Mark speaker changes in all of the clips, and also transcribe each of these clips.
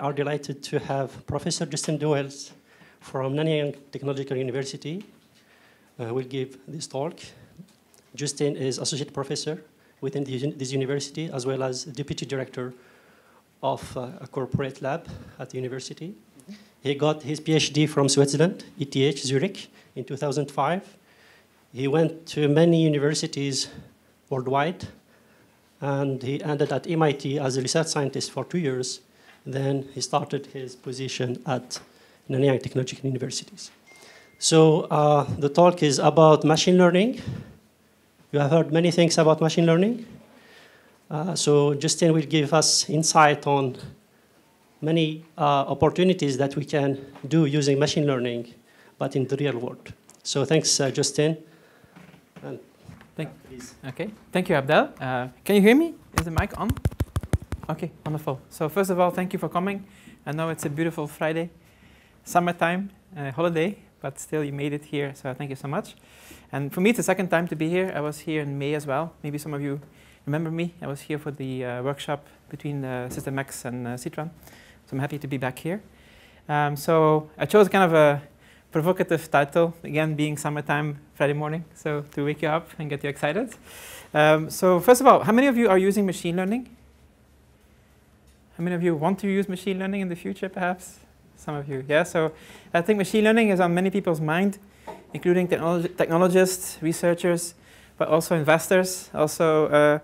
Speaker 1: Are delighted to have Professor Justin Dauwels from Nanyang Technological University uh, will give this talk. Justin is associate professor within the, this university as well as deputy director of uh, a corporate lab at the university. He got his PhD from Switzerland, ETH Zurich, in 2005. He went to many universities worldwide, and he ended at MIT as a research scientist for two years. Then he started his position at Nanyang Technological Universities. So uh, the talk is about machine learning. You have heard many things about machine learning. Uh, so Justin will give us insight on many uh, opportunities that we can do using machine learning, but in the real world. So thanks, uh, Justin.
Speaker 2: And Thank. Okay, thank you, Abdel. Uh, can you hear me? Is the mic on? Okay, wonderful. So first of all, thank you for coming. I know it's a beautiful Friday, summertime, uh, holiday, but still you made it here, so thank you so much. And for me, it's the second time to be here. I was here in May as well. Maybe some of you remember me. I was here for the uh, workshop between uh, System X and uh, CETRAN. So I'm happy to be back here. Um, so I chose kind of a provocative title, again being summertime Friday morning, so to wake you up and get you excited. Um, so first of all, how many of you are using machine learning? How many of you want to use machine learning in the future, perhaps? Some of you, yeah. So I think machine learning is on many people's mind, including technolog technologists, researchers, but also investors, also uh,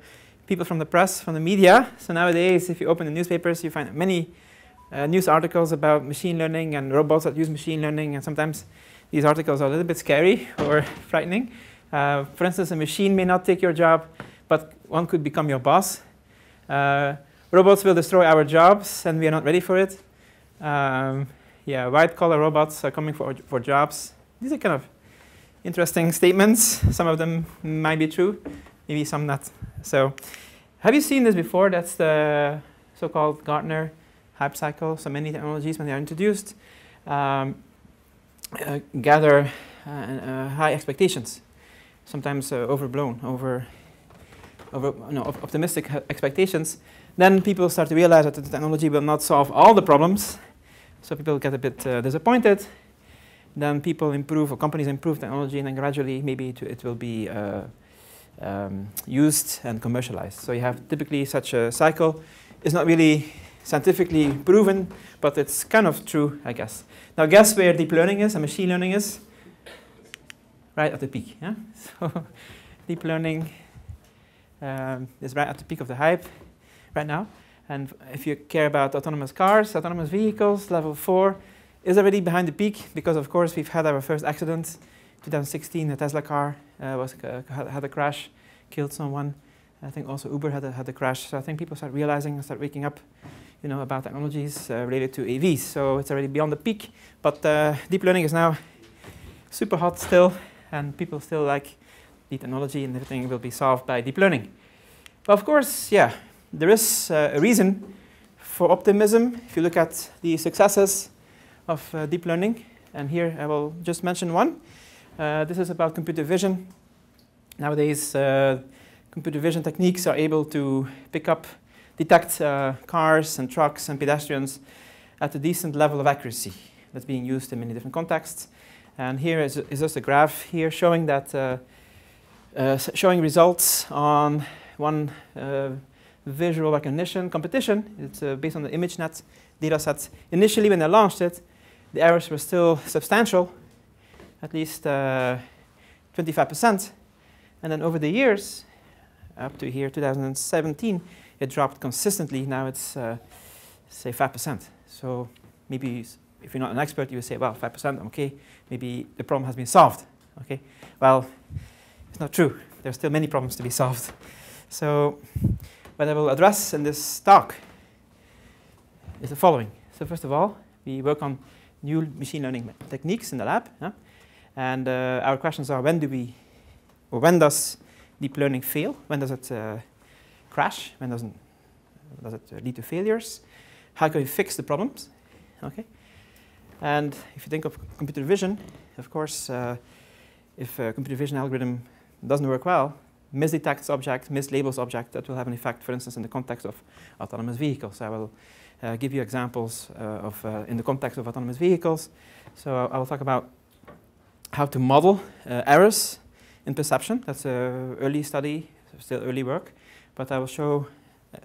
Speaker 2: people from the press, from the media. So nowadays, if you open the newspapers, you find many uh, news articles about machine learning and robots that use machine learning, and sometimes these articles are a little bit scary or frightening. Uh, for instance, a machine may not take your job, but one could become your boss. Uh, robots will destroy our jobs, and we are not ready for it. Um, yeah, white-collar robots are coming for, for jobs. These are kind of interesting statements. Some of them might be true, maybe some not. So have you seen this before? That's the so-called Gartner hype cycle. So many technologies, when they are introduced, um, uh, gather uh, uh, high expectations, sometimes uh, overblown, over, over no, optimistic expectations. Then people start to realize that the technology will not solve all the problems. So people get a bit uh, disappointed. Then people improve, or companies improve technology, and then gradually maybe it, it will be uh, um, used and commercialized. So you have typically such a cycle. It's not really scientifically proven, but it's kind of true, I guess. Now guess where deep learning is and machine learning is? Right at the peak. Yeah? So deep learning um, is right at the peak of the hype right now. And if you care about autonomous cars, autonomous vehicles, level 4 is already behind the peak because, of course, we've had our first accident. 2016, a Tesla car uh, was, uh, had a crash, killed someone. I think also Uber had a, had a crash. So I think people start realizing start waking up you know, about technologies uh, related to AVs. So it's already beyond the peak, but uh, deep learning is now super hot still, and people still like the technology and everything will be solved by deep learning. But of course, yeah, there is uh, a reason for optimism if you look at the successes of uh, deep learning. And here I will just mention one. Uh, this is about computer vision. Nowadays, uh, computer vision techniques are able to pick up detect uh, cars and trucks and pedestrians at a decent level of accuracy that's being used in many different contexts. And here is, is just a graph here showing that uh, showing results on one visual recognition competition. It's uh, based on the ImageNet dataset. Initially, when they launched it, the errors were still substantial, at least 25%. Uh, and then over the years, up to here, 2017, it dropped consistently. Now it's, uh, say, 5%. So maybe if you're not an expert, you would say, well, 5%, I'm okay, maybe the problem has been solved. Okay, well, it's not true. There are still many problems to be solved. So what I will address in this talk is the following. So first of all, we work on new machine learning techniques in the lab. Yeah? And uh, our questions are, when do we, or when does deep learning fail? When does it uh, crash? When doesn't does it lead to failures? How can we fix the problems? Okay. And if you think of computer vision, of course, uh, if a computer vision algorithm doesn't work well, misdetects object, mislabels object, that will have an effect, for instance, in the context of autonomous vehicles. I will uh, give you examples uh, of uh, in the context of autonomous vehicles. So I will talk about how to model uh, errors in perception. That's an early study, still early work, but I will show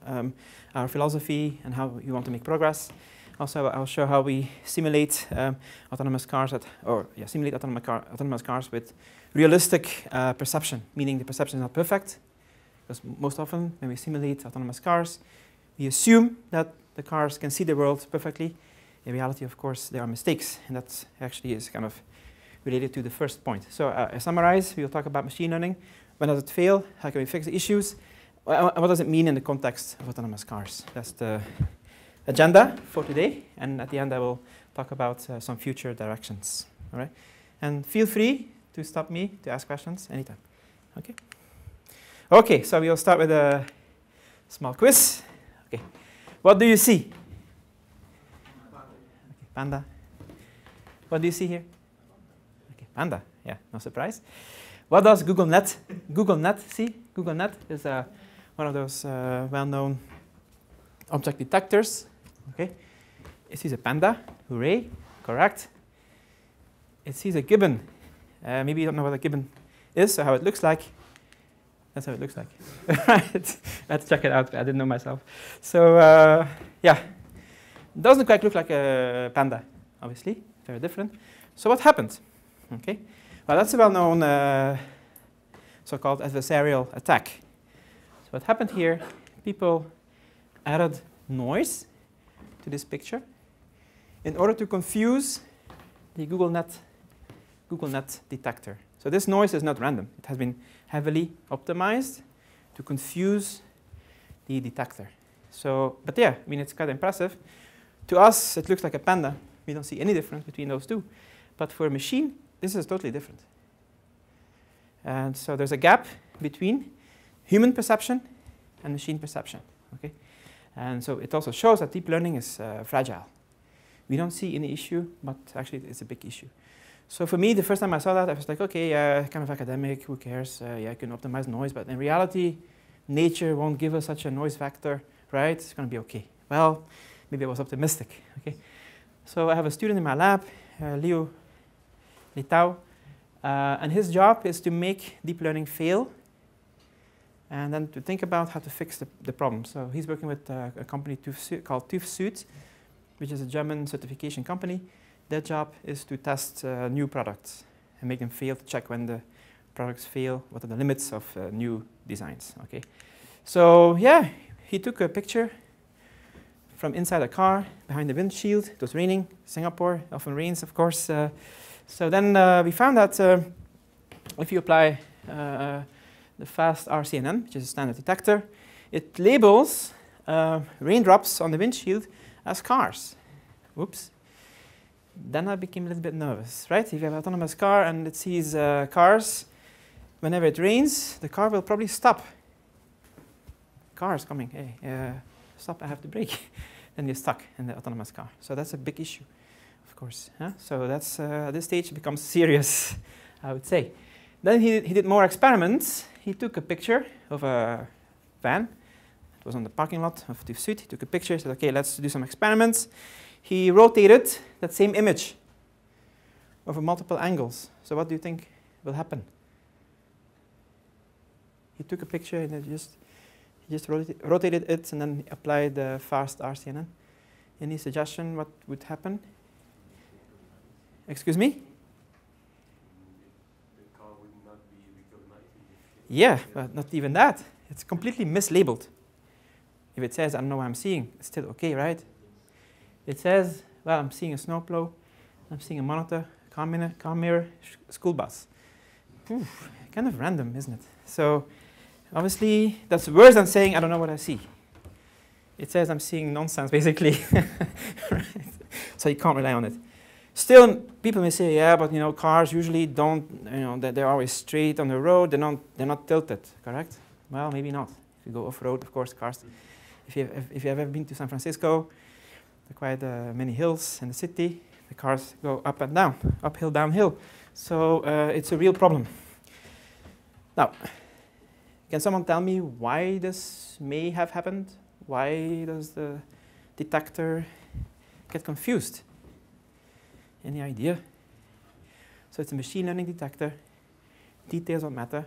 Speaker 2: um, our philosophy and how we want to make progress. Also, I'll show how we simulate um, autonomous cars at, or yeah, simulate autonomous, car, autonomous cars with realistic uh, perception, meaning the perception is not perfect, because most often when we simulate autonomous cars, we assume that the cars can see the world perfectly. In reality, of course, there are mistakes, and that actually is kind of related to the first point. So uh, I summarize, we will talk about machine learning. When does it fail? How can we fix the issues? What does it mean in the context of autonomous cars? That's the agenda for today. And at the end, I will talk about uh, some future directions. All right? And feel free to stop me to ask questions anytime. Okay? Okay, so we'll start with a small quiz. Okay. What do you see? Okay, panda. What do you see here? Okay, panda. Yeah, no surprise. What does GoogLeNet, Google Net see? GoogLeNet is uh, one of those uh, well-known object detectors. Okay, it sees a panda. Hooray! Correct. It sees a gibbon. Uh, maybe you don't know what a gibbon is or how it looks like. That's how it looks like. right. Let's check it out. I didn't know myself. So uh, yeah, doesn't quite look like a panda, obviously. Very different. So what happened? Okay. Well, that's a well-known uh, so-called adversarial attack. So what happened here? People added noise to this picture in order to confuse the GoogLeNet GoogLeNet detector. So this noise is not random. It has been heavily optimized to confuse the detector. So, but yeah, I mean, it's quite impressive. To us, it looks like a panda. We don't see any difference between those two. But for a machine, this is totally different. And so there's a gap between human perception and machine perception. Okay? And so it also shows that deep learning is uh, fragile. We don't see any issue, but actually it's a big issue. So for me, the first time I saw that, I was like, okay, uh, kind of academic, who cares? Uh, yeah, I can optimize noise, but in reality, nature won't give us such a noise factor, right? It's going to be okay. Well, maybe I was optimistic, okay? So I have a student in my lab, uh, Leo Litau, uh, and his job is to make deep learning fail and then to think about how to fix the, the problem. So he's working with uh, a company called TÜV Süd, which is a German certification company. Their job is to test uh, new products and make them fail to check when the products fail, what are the limits of uh, new designs. Okay, so yeah, he took a picture from inside a car behind the windshield. It was raining. Singapore often rains, of course. Uh, so then uh, we found that uh, if you apply uh, the fast RCNN, which is a standard detector, it labels raindrops on the windshield as cars. Whoops then I became a little bit nervous, right? If you have an autonomous car and it sees uh, cars, whenever it rains, the car will probably stop. Car is coming, hey, uh, stop, I have to brake. then you're stuck in the autonomous car. So that's a big issue, of course. Huh? So that's, uh, at this stage, becomes serious, I would say. Then he, he did more experiments. He took a picture of a van. It was on the parking lot of the Süd. He took a picture, said, okay, let's do some experiments he rotated that same image over multiple angles. So what do you think will happen? He took a picture and just he just rotated it and then applied the fast RCNN. Any suggestion what would happen? Excuse me? Yeah, but not even that. It's completely mislabeled. If it says I don't know what I'm seeing, it's still okay, right? It says, well, I'm seeing a snowplow, I'm seeing a monitor, car mirror, car mirror school bus. Oof, kind of random, isn't it? So obviously, that's worse than saying, I don't know what I see. It says I'm seeing nonsense, basically. right? So you can't rely on it. Still, people may say, yeah, but you know, cars usually don't, you know, they're, they're always straight on the road. They're not, they're not tilted, correct? Well, maybe not. If you go off-road, of course, cars. If, you have, if you've ever been to San Francisco, quite uh, many hills in the city. The cars go up and down, uphill, downhill. So uh, it's a real problem. Now, can someone tell me why this may have happened? Why does the detector get confused? Any idea? So it's a machine learning detector. Details don't matter.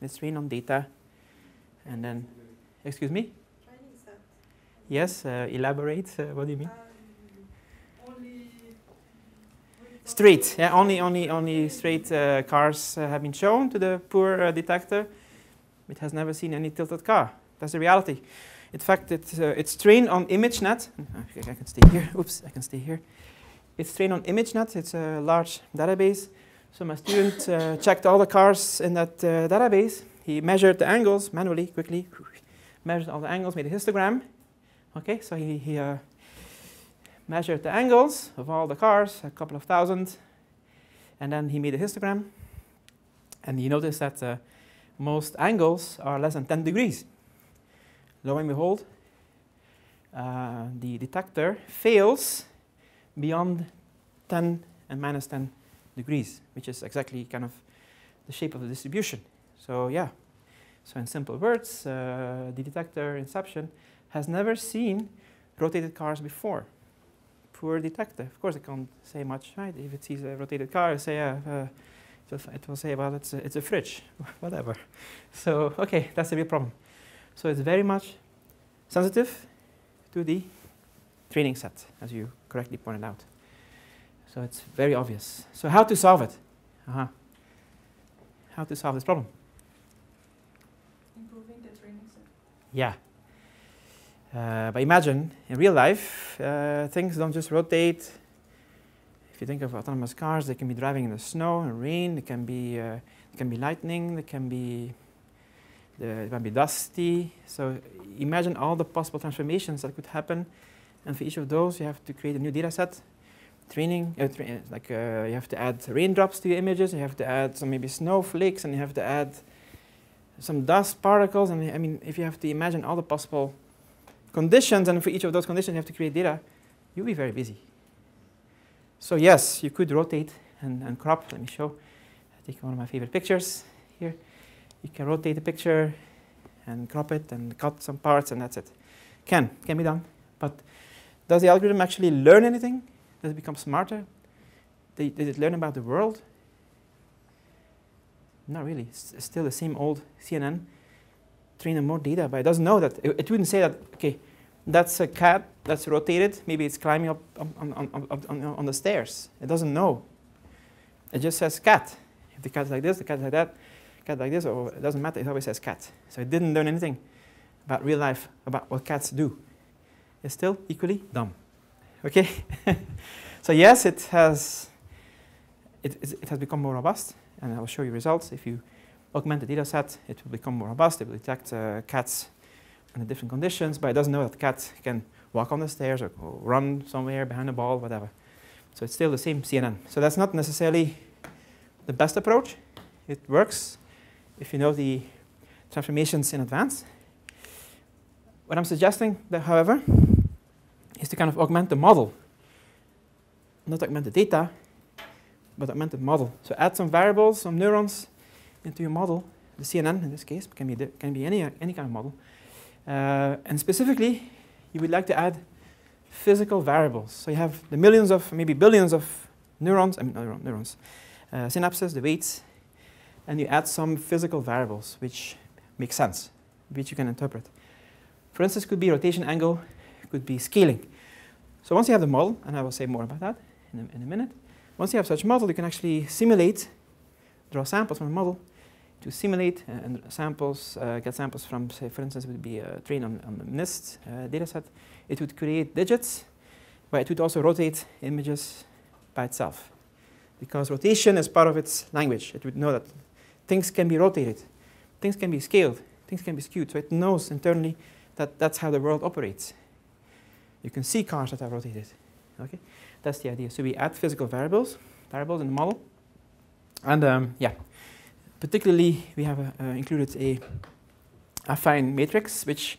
Speaker 2: It's trained on data. And then, excuse me? Yes, uh, elaborate. Uh, what do you mean? Straight. Yeah, only only only straight uh, cars uh, have been shown to the poor uh, detector. It has never seen any tilted car. That's the reality. In fact, it's uh, it's trained on ImageNet. I can stay here. Oops, I can stay here. It's trained on ImageNet. It's a large database. So my student uh, checked all the cars in that uh, database. He measured the angles manually, quickly. Measured all the angles, made a histogram. Okay, so he, he measured the angles of all the cars, a couple of thousand, and then he made a histogram. And you notice that uh, most angles are less than 10 degrees. Lo and behold, uh, the detector fails beyond 10 and minus 10 degrees, which is exactly kind of the shape of the distribution. So yeah, so in simple words, uh, the detector inception has never seen rotated cars before poor detective. Of course, it can't say much, right? If it sees a rotated car, it say, uh, uh, it will say, well, it's a, it's a fridge, whatever. So, okay, that's a real problem. So it's very much sensitive to the training set, as you correctly pointed out. So it's very obvious. So how to solve it? Uh -huh. How to solve this problem?
Speaker 3: Improving the training set.
Speaker 2: Yeah, uh, but imagine in real life, uh, things don't just rotate. If you think of autonomous cars, they can be driving in the snow and rain. It can be, uh, it can be lightning. It can be, it can be dusty. So imagine all the possible transformations that could happen. And for each of those, you have to create a new data set. Training, uh, tra like uh, you have to add raindrops to your images. You have to add some maybe snowflakes, and you have to add some dust particles. And I mean, if you have to imagine all the possible conditions, and for each of those conditions you have to create data, you'll be very busy. So yes, you could rotate and, and crop. Let me show. I take one of my favorite pictures here. You can rotate the picture and crop it and cut some parts, and that's it. Can, can be done. But does the algorithm actually learn anything? Does it become smarter? Did, it learn about the world? Not really. It's still the same old CNN train on more data, but it doesn't know that. It, it, wouldn't say that, okay, that's a cat that's rotated. Maybe it's climbing up on, on, on, on, the stairs. It doesn't know. It just says cat. If the cat's like this, the cat's like that, cat like this, or it doesn't matter. It always says cat. So it didn't learn anything about real life, about what cats do. It's still equally dumb. Okay? so yes, it has, it, it has become more robust, and I will show you results if you augment the data set, it will become more robust. It will detect uh, cats under different conditions, but it doesn't know that cats can walk on the stairs or run somewhere behind a ball, whatever. So it's still the same CNN. So that's not necessarily the best approach. It works if you know the transformations in advance. What I'm suggesting, however, is to kind of augment the model. Not augment the data, but augment the model. So add some variables, some neurons, into your model, the CNN in this case, can be, can be any, any kind of model. Uh, and specifically, you would like to add physical variables. So you have the millions of, maybe billions of neurons, I mean neuron, neurons, uh, synapses, the weights, and you add some physical variables which make sense, which you can interpret. For instance, could be rotation angle, could be scaling. So once you have the model, and I will say more about that in a, in a minute, once you have such model, you can actually simulate, draw samples from the model, to simulate uh, and samples, uh, get samples from, say, for instance, it would be a train on, on the MNIST uh, dataset. It would create digits, but it would also rotate images by itself. Because rotation is part of its language. It would know that things can be rotated, things can be scaled, things can be skewed. So it knows internally that that's how the world operates. You can see cars that are rotated. Okay, that's the idea. So we add physical variables, variables in the model, and um, yeah, particularly, we have uh, included a affine matrix, which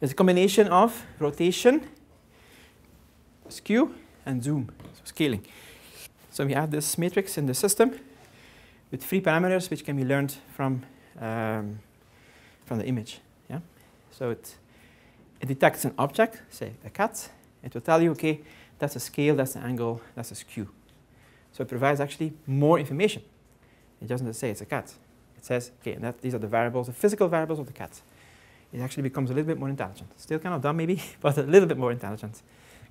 Speaker 2: is a combination of rotation, skew, and zoom, so scaling. So we have this matrix in the system with three parameters which can be learned from, um, from the image. Yeah? So it, it detects an object, say a cat, It will tell you, okay, that's a scale, that's an angle, that's a skew. So it provides actually more information. It doesn't say it's a cat. It says, okay, that, these are the variables, the physical variables of the cat. It actually becomes a little bit more intelligent. Still kind of dumb maybe, but a little bit more intelligent.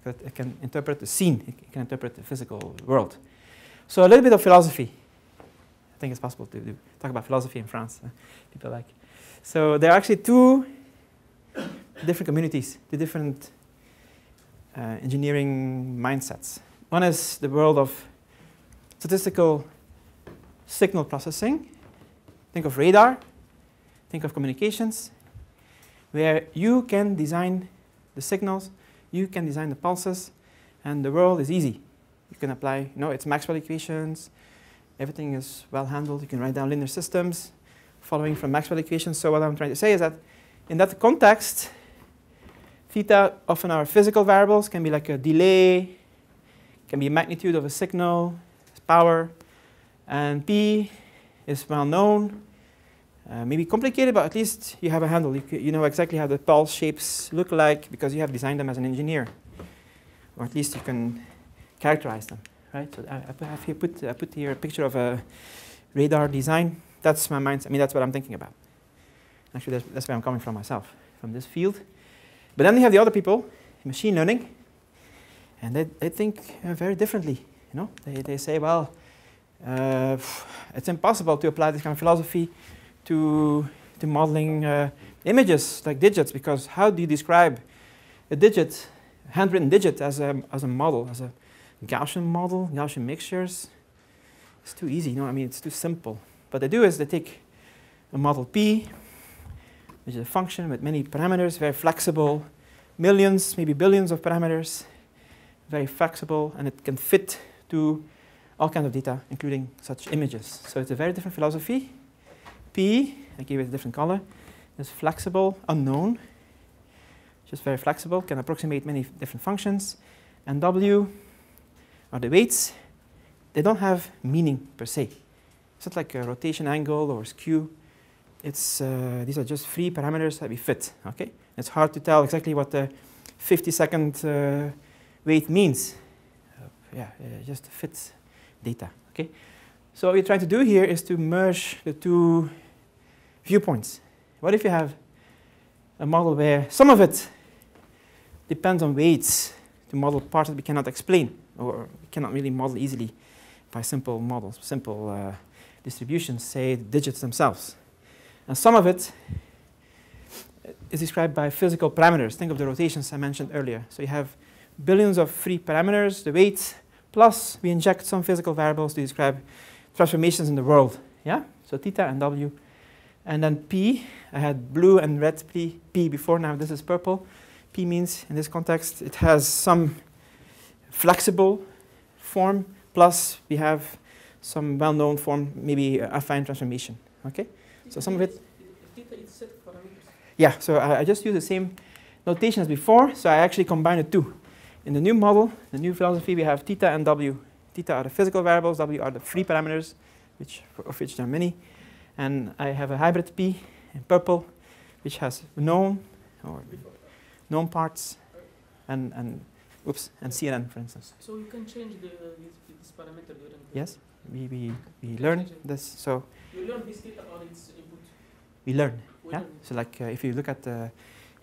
Speaker 2: Because it can interpret the scene, it can interpret the physical world. So a little bit of philosophy. I think it's possible to do, talk about philosophy in France. Uh, people like. So there are actually two different communities, two different uh, engineering mindsets. One is the world of statistical signal processing. Think of radar, think of communications, where you can design the signals, you can design the pulses, and the world is easy. You can apply, you know, it's Maxwell equations, everything is well handled, you can write down linear systems following from Maxwell equations. So what I'm trying to say is that in that context, theta often are physical variables, can be like a delay, can be magnitude of a signal, power, and P is well known. Uh, maybe complicated, but at least you have a handle. You, you know exactly how the pulse shapes look like because you have designed them as an engineer. Or at least you can characterize them, right? So I, I have here put, I put here a picture of a radar design. That's my mind. I mean, that's what I'm thinking about. Actually, that's, that's where I'm coming from myself, from this field. But then you have the other people, machine learning, and they, they think uh, very differently. You know, they, they say, well, uh, it's impossible to apply this kind of philosophy to, to modeling uh, images like digits because how do you describe a digit, a handwritten digit as a, as a model, as a Gaussian model, Gaussian mixtures? It's too easy, you know, I mean, it's too simple. What they do is they take a model P, which is a function with many parameters, very flexible, millions, maybe billions of parameters, very flexible, and it can fit to all kinds of data, including such images. So it's a very different philosophy. P, I gave it a different color, is flexible, unknown, just very flexible, can approximate many different functions. And W are the weights. They don't have meaning per se. It's not like a rotation angle or skew. It's, uh, these are just free parameters that we fit. Okay, It's hard to tell exactly what the 50 second uh, weight means. Uh, yeah, uh, just fits data. Okay, so what we try to do here is to merge the two viewpoints. What if you have a model where some of it depends on weights to model parts that we cannot explain or we cannot really model easily by simple models, simple uh, distributions, say digits themselves. And some of it is described by physical parameters. Think of the rotations I mentioned earlier. So you have billions of free parameters, the weights, plus we inject some physical variables to describe transformations in the world. Yeah? So theta and W. And then P, I had blue and red P, P before, now this is purple. P means, in this context, it has some flexible form, plus we have some well-known form, maybe affine transformation. Okay? So some of it... Yeah, so I, I just use the same notation as before, so I actually combine the two. In the new model, the new philosophy, we have theta and w. Theta are the physical variables, w are the free parameters, which, of which there are many. And I have a hybrid p in purple, which has known or known parts and, and oops, and CNN, for instance.
Speaker 3: So you can change the, this, this parameter during
Speaker 2: Yes, we, we, we learn this. So
Speaker 3: you learn this theta on its input.
Speaker 2: We learn.
Speaker 3: We
Speaker 2: yeah.
Speaker 3: learn.
Speaker 2: So like uh, if you look at the,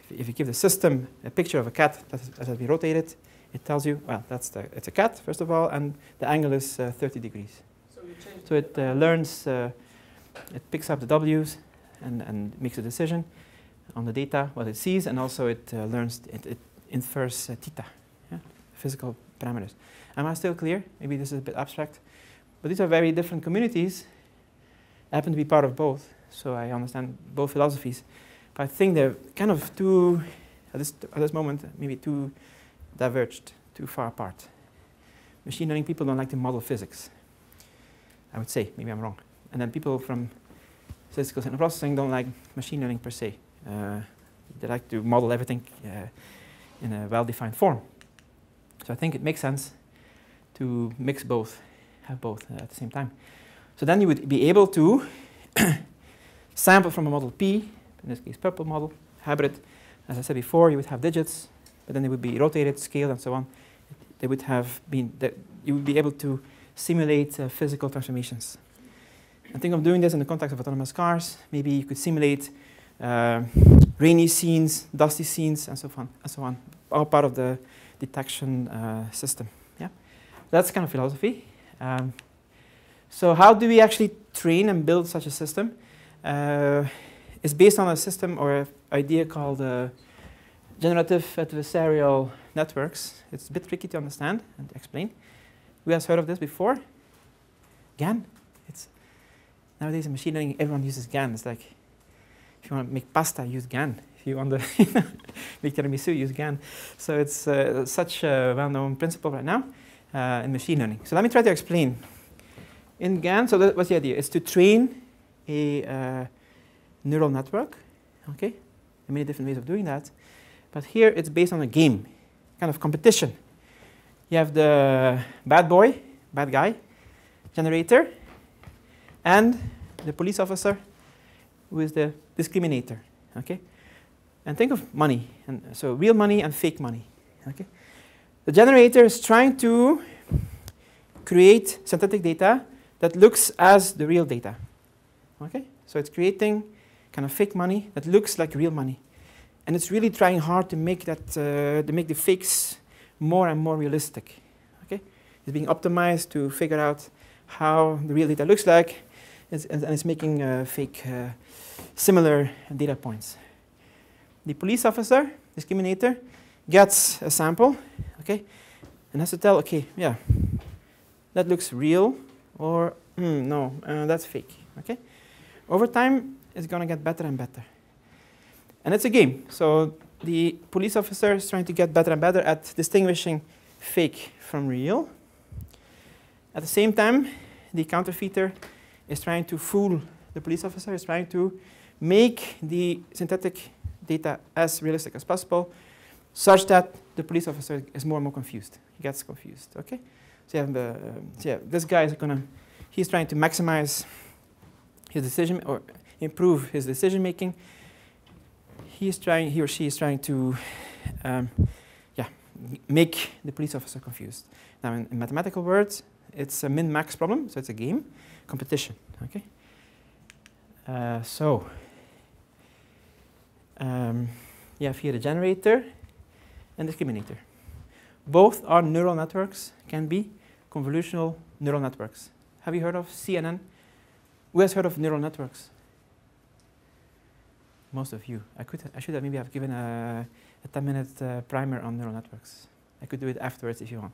Speaker 2: if, if you give the system a picture of a cat that, has been rotated, it tells you well that's the it's a cat first of all, and the angle is uh, 30 degrees.
Speaker 3: So
Speaker 2: So it uh, learns, uh, it picks up the W's and, and makes a decision on the data, what it sees, and also it uh, learns, it, it infers uh, theta, yeah? physical parameters. Am I still clear? Maybe this is a bit abstract. But these are very different communities. I happen to be part of both, so I understand both philosophies. But I think they're kind of two, at this, at this moment, maybe too diverged, too far apart. Machine learning people don't like to model physics. I would say, maybe I'm wrong. And then people from statistical signal processing don't like machine learning per se. Uh, they like to model everything uh, in a well-defined form. So I think it makes sense to mix both, have both uh, at the same time. So then you would be able to sample from a model P, in this case purple model, hybrid. As I said before, you would have digits, but then they would be rotated, scaled, and so on. They would have been, that you would be able to simulate uh, physical transformations. And think of doing this in the context of autonomous cars. Maybe you could simulate uh, rainy scenes, dusty scenes, and so on, and so on, all part of the detection uh, system. Yeah, that's kind of philosophy. Um, so how do we actually train and build such a system? Uh, it's based on a system or an idea called uh, generative adversarial networks. It's a bit tricky to understand and explain. Who has heard of this before? GAN? It's nowadays in machine learning, everyone uses GAN. It's like if you want to make pasta, use GAN. If you want to make tiramisu, use GAN. So it's uh, such a well-known principle right now uh, in machine learning. So let me try to explain. In GAN, so what's the idea? It's to train a uh, neural network. Okay, there are many different ways of doing that. But here it's based on a game, kind of competition. You have the bad boy, bad guy, generator, and the police officer, who is the discriminator. Okay, and think of money, and so real money and fake money. Okay, the generator is trying to create synthetic data that looks as the real data. Okay, so it's creating kind of fake money that looks like real money, and it's really trying hard to make that uh, to make the fakes more and more realistic. Okay, it's being optimized to figure out how the real data looks like, and, and it's making uh, fake uh, similar data points. The police officer, discriminator, gets a sample, okay, and has to tell, okay, yeah, that looks real, or mm, no, uh, that's fake. Okay, over time it's going to get better and better, and it's a game. So the police officer is trying to get better and better at distinguishing fake from real. At the same time, the counterfeiter is trying to fool the police officer, is trying to make the synthetic data as realistic as possible, such that the police officer is more and more confused. He gets confused. Okay, so, have, uh, so yeah, this guy is gonna, he's trying to maximize his decision or improve his decision making. He is trying, he or she is trying to, um, yeah, make the police officer confused. Now, in, in mathematical words, it's a min-max problem, so it's a game, competition. Okay. Uh, so um, you have here the generator and discriminator. Both are neural networks, can be convolutional neural networks. Have you heard of CNN? Who has heard of neural networks? Most of you. I could. I should have maybe have given a, a 10-minute uh, primer on neural networks. I could do it afterwards if you want.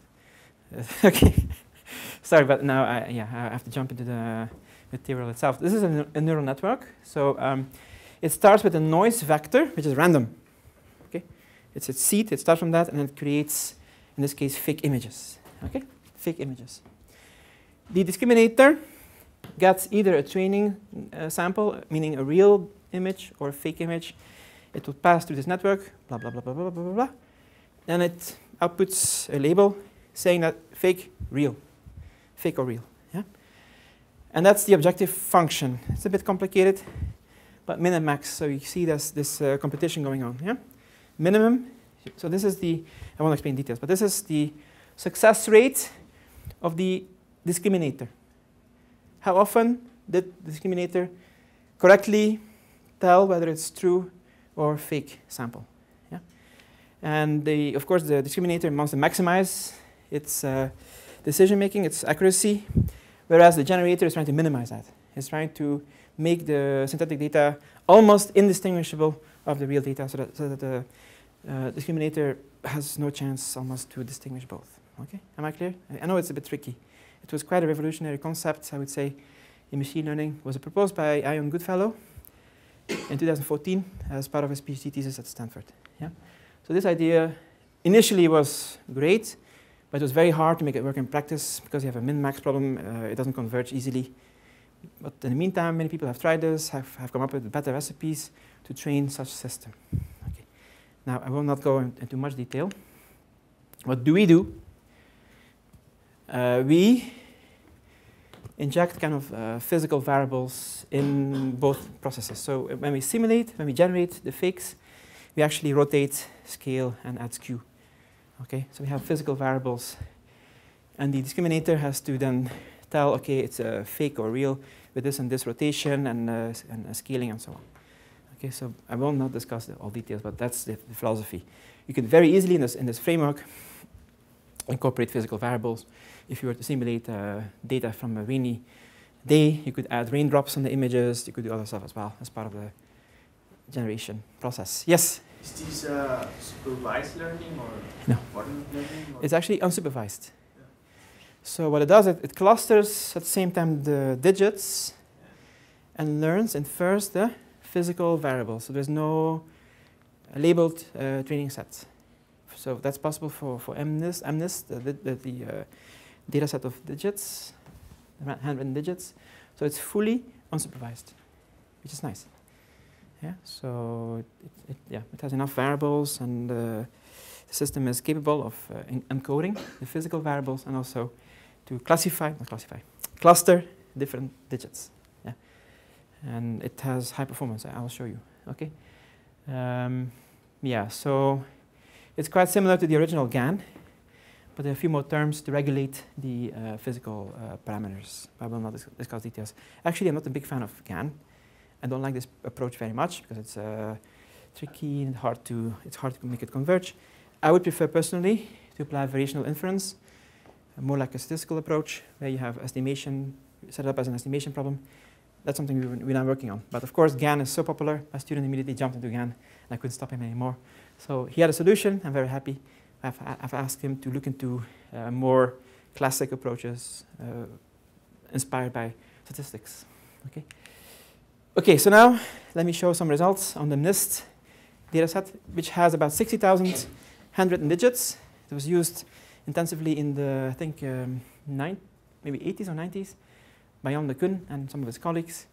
Speaker 2: okay. Sorry, but now I, yeah, I have to jump into the material itself. This is a, a neural network. So um, it starts with a noise vector, which is random. Okay, it's a seed. It starts from that, and it creates, in this case, fake images. Okay, fake images. The discriminator gets either a training uh, sample, meaning a real image or a fake image. It will pass through this network, blah blah blah blah blah blah blah, blah. and it outputs a label saying that fake, real, fake or real. Yeah, and that's the objective function. It's a bit complicated but min and max. So you see there's this uh, competition going on. Yeah, minimum. So this is the I won't explain details, but this is the success rate of the discriminator. How often did the discriminator correctly tell whether it's true or fake sample? Yeah, and the, of course the discriminator wants to maximize its uh, decision making, its accuracy, whereas the generator is trying to minimize that. It's trying to make the synthetic data almost indistinguishable of the real data so that, so that the uh, discriminator has no chance almost to distinguish both. Okay, am I clear? I know it's a bit tricky. It was quite a revolutionary concept, I would say, in machine learning. It was proposed by Ian Goodfellow in 2014 as part of his PhD thesis at Stanford. Yeah? So this idea initially was great, but it was very hard to make it work in practice because you have a min-max problem. Uh, it doesn't converge easily. But in the meantime, many people have tried this, have, have come up with better recipes to train such system. Okay. Now, I will not go in, into much detail. What do we do? Uh, we inject kind of uh, physical variables in both processes. So uh, when we simulate, when we generate the fakes, we actually rotate, scale, and add skew. Okay, so we have physical variables, and the discriminator has to then tell, okay, it's a fake or real with this and this rotation and, uh, and uh, scaling and so on. Okay, so I will not discuss all details, but that's the, the philosophy. You can very easily in this, in this framework incorporate physical variables. If you were to simulate uh, data from a rainy day, you could add raindrops on the images. You could do other stuff as well as part of the generation process. Yes?
Speaker 4: Is this uh, supervised learning or
Speaker 2: no.
Speaker 4: modern learning? Or?
Speaker 2: It's actually unsupervised. Yeah. So what it does, it, it, clusters at the same time the digits yeah. and learns, and infers the physical variables. So there's no labeled uh, training set. So that's possible for, for MNIST, MNIST the, the, the uh, data set of digits, handwritten digits. So it's fully unsupervised, which is nice. Yeah, so it, it, yeah, it has enough variables and uh, the system is capable of uh, encoding the physical variables and also to classify, not classify, cluster different digits. Yeah, and it has high performance. I will show you. Okay. Um, yeah, so it's quite similar to the original GAN, but there are a few more terms to regulate the uh, physical uh, parameters. I will not dis discuss details. Actually, I'm not a big fan of GAN. I don't like this approach very much because it's uh, tricky and hard to, it's hard to make it converge. I would prefer personally to apply variational inference, more like a statistical approach where you have estimation set up as an estimation problem. That's something we, we're now working on. But of course, GAN is so popular, my student immediately jumped into GAN and I couldn't stop him anymore. So he had a solution. I'm very happy. I've, I've asked him to look into uh, more classic approaches uh, inspired by statistics. Okay. Okay, so now let me show some results on the MNIST dataset, which has about 60,000 handwritten digits. It was used intensively in the, I think, um, nine, maybe 80s or 90s by Yann LeCun and some of his colleagues.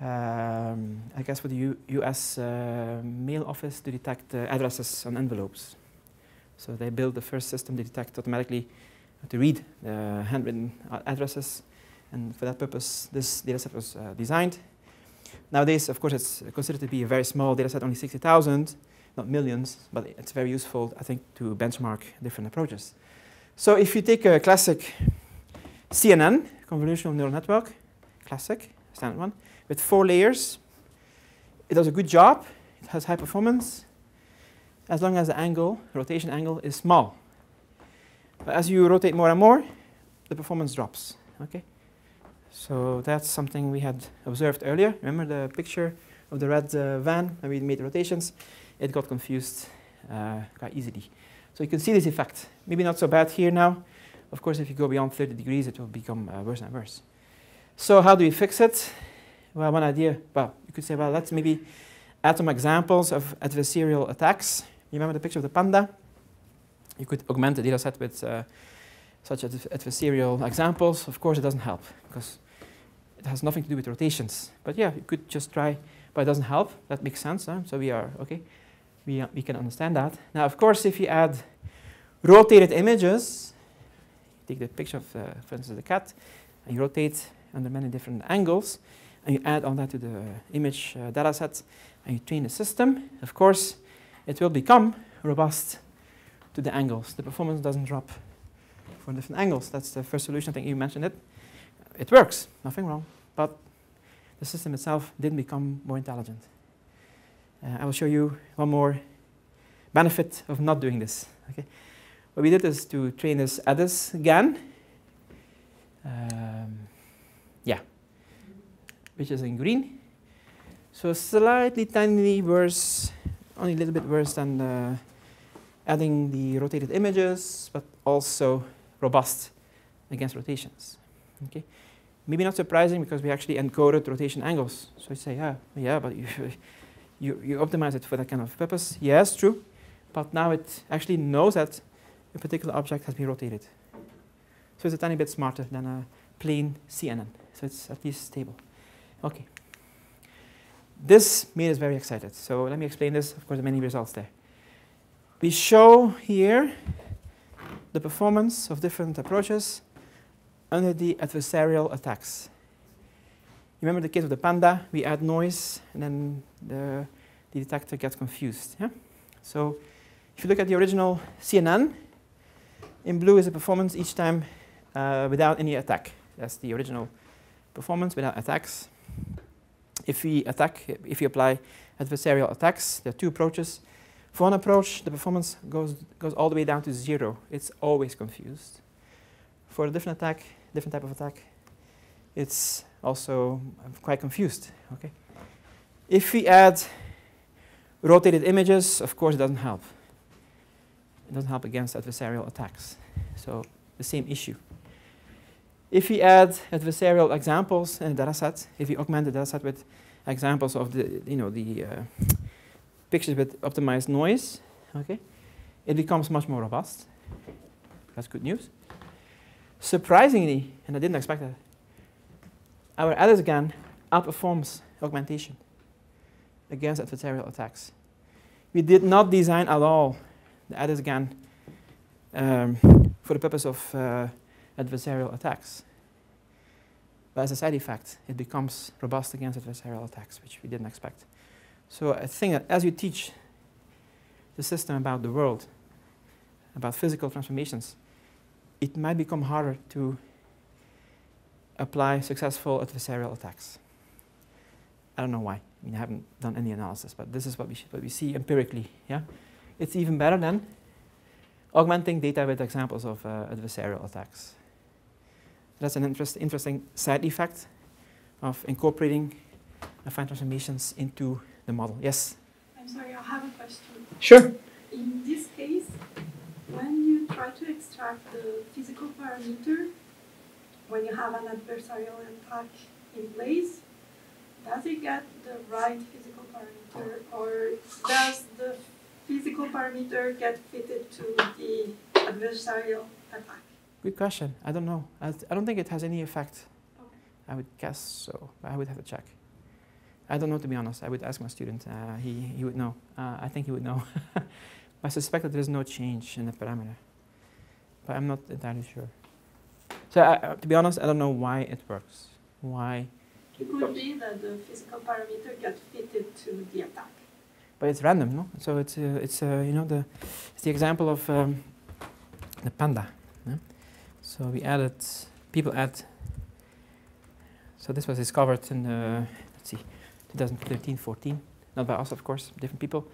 Speaker 2: Um, I guess for the U US uh, mail office to detect uh, addresses on envelopes. So they built the first system to detect automatically, uh, to read the handwritten addresses. And for that purpose, this dataset was uh, designed. Nowadays, of course, it's considered to be a very small data set, only 60,000, not millions, but it's very useful, I think, to benchmark different approaches. So if you take a classic CNN, convolutional neural network, classic, standard one, with four layers, it does a good job, it has high performance, as long as the angle, rotation angle, is small. But as you rotate more and more, the performance drops. Okay? So that's something we had observed earlier. Remember the picture of the red uh, van when we made rotations? It got confused uh, quite easily. So you can see this effect. Maybe not so bad here now. Of course, if you go beyond 30 degrees, it will become uh, worse and worse. So how do we fix it? Well, one idea, well, you could say, well, let's maybe add some examples of adversarial attacks. You remember the picture of the panda? You could augment the data set with uh, such adversarial examples. Of course, it doesn't help because it has nothing to do with rotations. But yeah, you could just try, but it doesn't help. That makes sense. Huh? So we are, okay, we, uh, we can understand that. Now, of course, if you add rotated images, take the picture of, uh, for instance, the cat, and you rotate under many different angles, and you add all that to the image uh, data set, and you train the system, of course, it will become robust to the angles. The performance doesn't drop for different angles. That's the first solution. I think you mentioned it it works, nothing wrong, but the system itself didn't become more intelligent. Uh, I will show you one more benefit of not doing this. Okay, What we did is to train this ADIS GAN, um, yeah, which is in green. So slightly tiny worse, only a little bit worse than uh, adding the rotated images, but also robust against rotations. Okay. Maybe not surprising because we actually encoded rotation angles. So you say, yeah, yeah, but you, you, you optimize it for that kind of purpose. Yes, true. But now it actually knows that a particular object has been rotated. So it's a tiny bit smarter than a plain CNN. So it's at least stable. Okay. This made us very excited. So let me explain this. Of course, many results there. We show here the performance of different approaches under the adversarial attacks. Remember the case of the panda? We add noise, and then the, the detector gets confused. Yeah? So if you look at the original CNN, in blue is the performance each time uh, without any attack. That's the original performance without attacks. If we attack, if we apply adversarial attacks, there are two approaches. For one approach, the performance goes, goes all the way down to zero. It's always confused. For a different attack, different type of attack, it's also um, quite confused. Okay. If we add rotated images, of course, it doesn't help. It doesn't help against adversarial attacks. So the same issue. If we add adversarial examples in a dataset, if we augment the dataset with examples of the, you know, the uh, pictures with optimized noise, okay, it becomes much more robust. That's good news. Surprisingly, and I didn't expect that, our ADIS-GAN outperforms augmentation against adversarial attacks. We did not design at all the ADIS-GAN um, for the purpose of uh, adversarial attacks. But as a side effect, it becomes robust against adversarial attacks, which we didn't expect. So I think that as you teach the system about the world, about physical transformations, it might become harder to apply successful adversarial attacks. I don't know why. I mean, I haven't done any analysis, but this is what we, what we see empirically. Yeah, It's even better than augmenting data with examples of uh, adversarial attacks. That's an interest, interesting side effect of incorporating affine transformations into the model. Yes?
Speaker 5: I'm sorry, I have a question.
Speaker 2: Sure.
Speaker 5: In this case, when you try to extract the physical parameter, when you have an adversarial attack in place, does it get the right physical parameter or does the physical parameter get fitted to the adversarial attack?
Speaker 2: Good question. I don't know. I, I don't think it has any effect.
Speaker 5: Okay.
Speaker 2: I would guess so. but I would have to check. I don't know, to be honest. I would ask my student. Uh, he, he would know. Uh, I think he would know. I suspect that there is no change in the parameter. But I'm not entirely sure. So uh, to be honest, I don't know why it works. Why?
Speaker 5: It could be that the physical parameter gets fitted to the attack.
Speaker 2: But it's random, no? So it's, uh, it's uh, you know, the, it's the example of um, the panda. So we added, people add, so this was discovered in, uh, let's see, 2013, 14, not by us, of course, different people.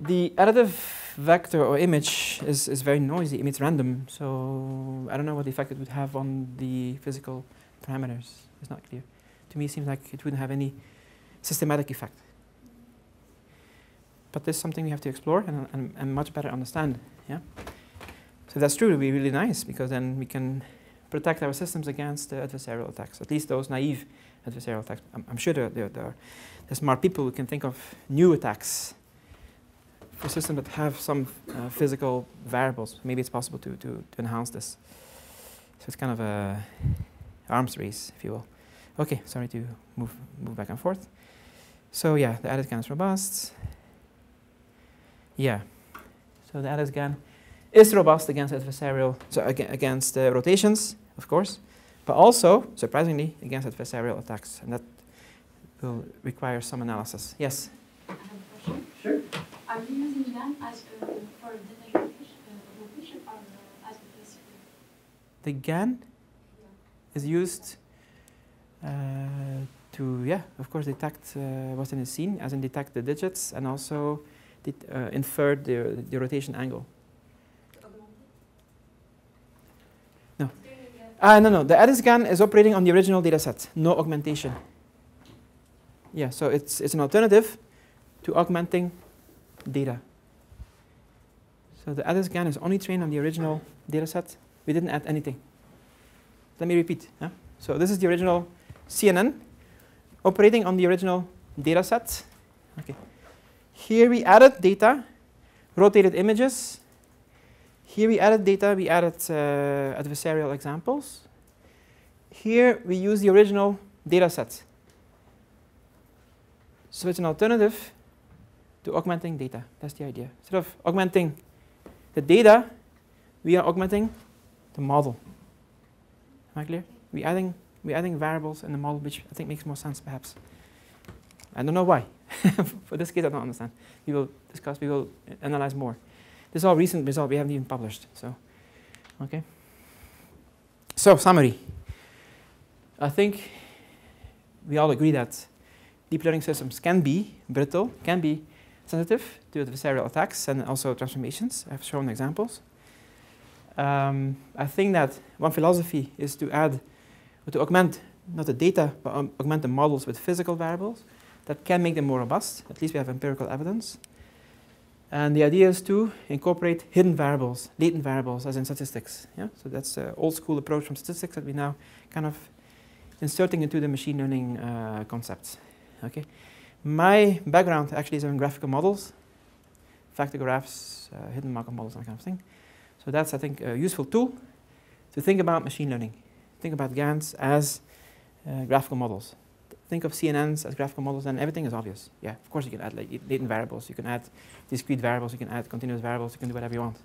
Speaker 2: The additive vector or image is, is very noisy, it's random, so I don't know what the effect it would have on the physical parameters. It's not clear. To me, it seems like it wouldn't have any systematic effect. But this is something we have to explore and, and, and much better understand. Yeah. So that's true. It would be really nice because then we can protect our systems against uh, adversarial attacks. At least those naive adversarial attacks. I'm, I'm sure there, there, there, are, smart people who can think of new attacks for systems that have some uh, physical variables. Maybe it's possible to, to, to enhance this. So it's kind of a arms race, if you will. Okay, sorry to move move back and forth. So yeah, the ADIS-GAN is robust. Yeah. So the ADIS-GAN is robust against adversarial, so against uh, rotations, of course, but also, surprisingly, against adversarial attacks, and that will require some analysis. Yes.
Speaker 6: I have a question.
Speaker 2: Sure.
Speaker 6: Are you using GAN as uh, for the rotation, uh, or uh, as the basic?
Speaker 2: The GAN is used uh, to, yeah, of course, detect uh, what's in the scene, as in detect the digits, and also det uh, infer the, the rotation angle. No. Ah, no, no. The ADIS-GAN is operating on the original data set, no augmentation. Yeah, so it's, it's an alternative to augmenting data. So the ADIS-GAN is only trained on the original data set. We didn't add anything. Let me repeat. Yeah? So this is the original CNN operating on the original data set. Okay. Here we added data, rotated images. Here we added data, we added uh, adversarial examples. Here we use the original data set. So it's an alternative to augmenting data. That's the idea. Instead of augmenting the data, we are augmenting the model. Am I clear? We're adding, we're adding variables in the model, which I think makes more sense, perhaps. I don't know why. For this case, I don't understand. We will discuss, we will analyze more. This is all recent result, we haven't even published, so, okay. So, summary. I think we all agree that deep learning systems can be brittle, can be sensitive to adversarial attacks and also transformations. I've shown examples. Um, I think that one philosophy is to add, or to augment not the data, but um, augment the models with physical variables that can make them more robust. At least we have empirical evidence. And the idea is to incorporate hidden variables, latent variables, as in statistics. Yeah? So that's an old school approach from statistics that we now kind of inserting into the machine learning uh, concepts. Okay. My background actually is in graphical models, factor graphs, uh, hidden Markov models, that kind of thing. So that's, I think, a useful tool to think about machine learning. Think about GANs as uh, graphical models. Think of CNNs as graphical models, and everything is obvious. Yeah, of course you can add like, latent variables, you can add discrete variables, you can add continuous variables, you can do whatever you want.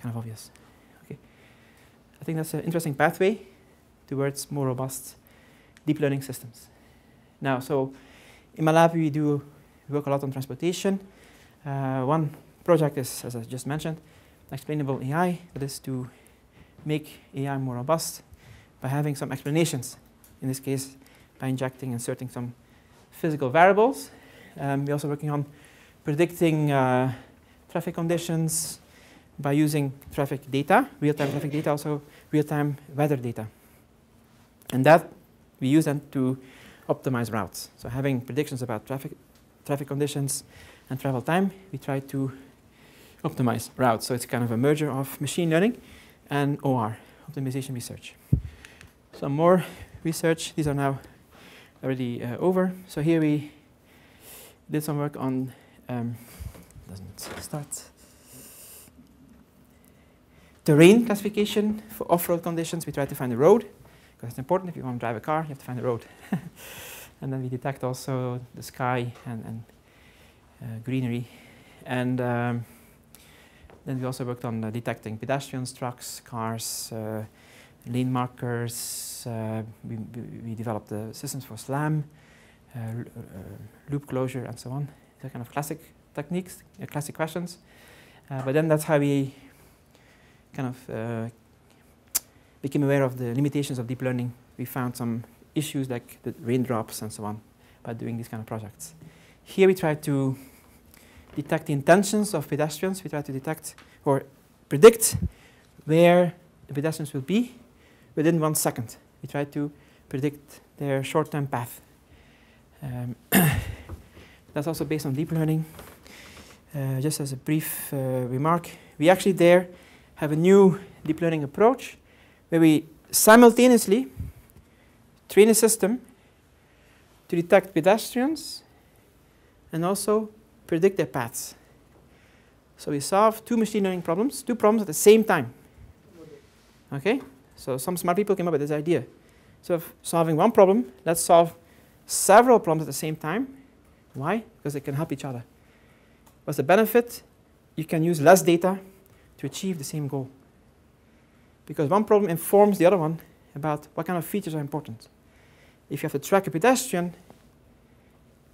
Speaker 2: Kind of obvious. Okay. I think that's an interesting pathway towards more robust deep learning systems. Now, so in my lab, we do work a lot on transportation. Uh, one project is, as I just mentioned, explainable AI. That is to make AI more robust by having some explanations. In this case, by injecting, inserting some physical variables. Um, we're also working on predicting uh, traffic conditions by using traffic data, real-time traffic data, also real-time weather data. And that we use them to optimize routes. So having predictions about traffic, traffic conditions and travel time, we try to optimize routes. So it's kind of a merger of machine learning and OR, optimization research. Some more research. These are now already uh, over. So here we did some work on, um, doesn't start, terrain classification for off-road conditions. We try to find the road because it's important. If you want to drive a car, you have to find the road. and then we detect also the sky and, and uh, greenery. And um, then we also worked on uh, detecting pedestrians, trucks, cars, lane markers. Uh, we, we, developed the systems for SLAM, uh, uh, loop closure, and so on. These are kind of classic techniques, classic questions. but then that's how we kind of became aware of the limitations of deep learning. We found some issues like the raindrops and so on by doing these kind of projects. Here we try to detect the intentions of pedestrians. We try to detect or predict where the pedestrians will be within one second. We try to predict their short-term path. Um, that's also based on deep learning. Uh, just as a brief uh, remark, we actually there have a new deep learning approach where we simultaneously train a system to detect pedestrians and also predict their paths. So we solve two machine learning problems, two problems at the same time. Okay? So some smart people came up with this idea. So solving one problem, let's solve several problems at the same time. Why? Because they can help each other. What's the benefit? You can use less data to achieve the same goal because one problem informs the other one about what kind of features are important. If you have to track a pedestrian,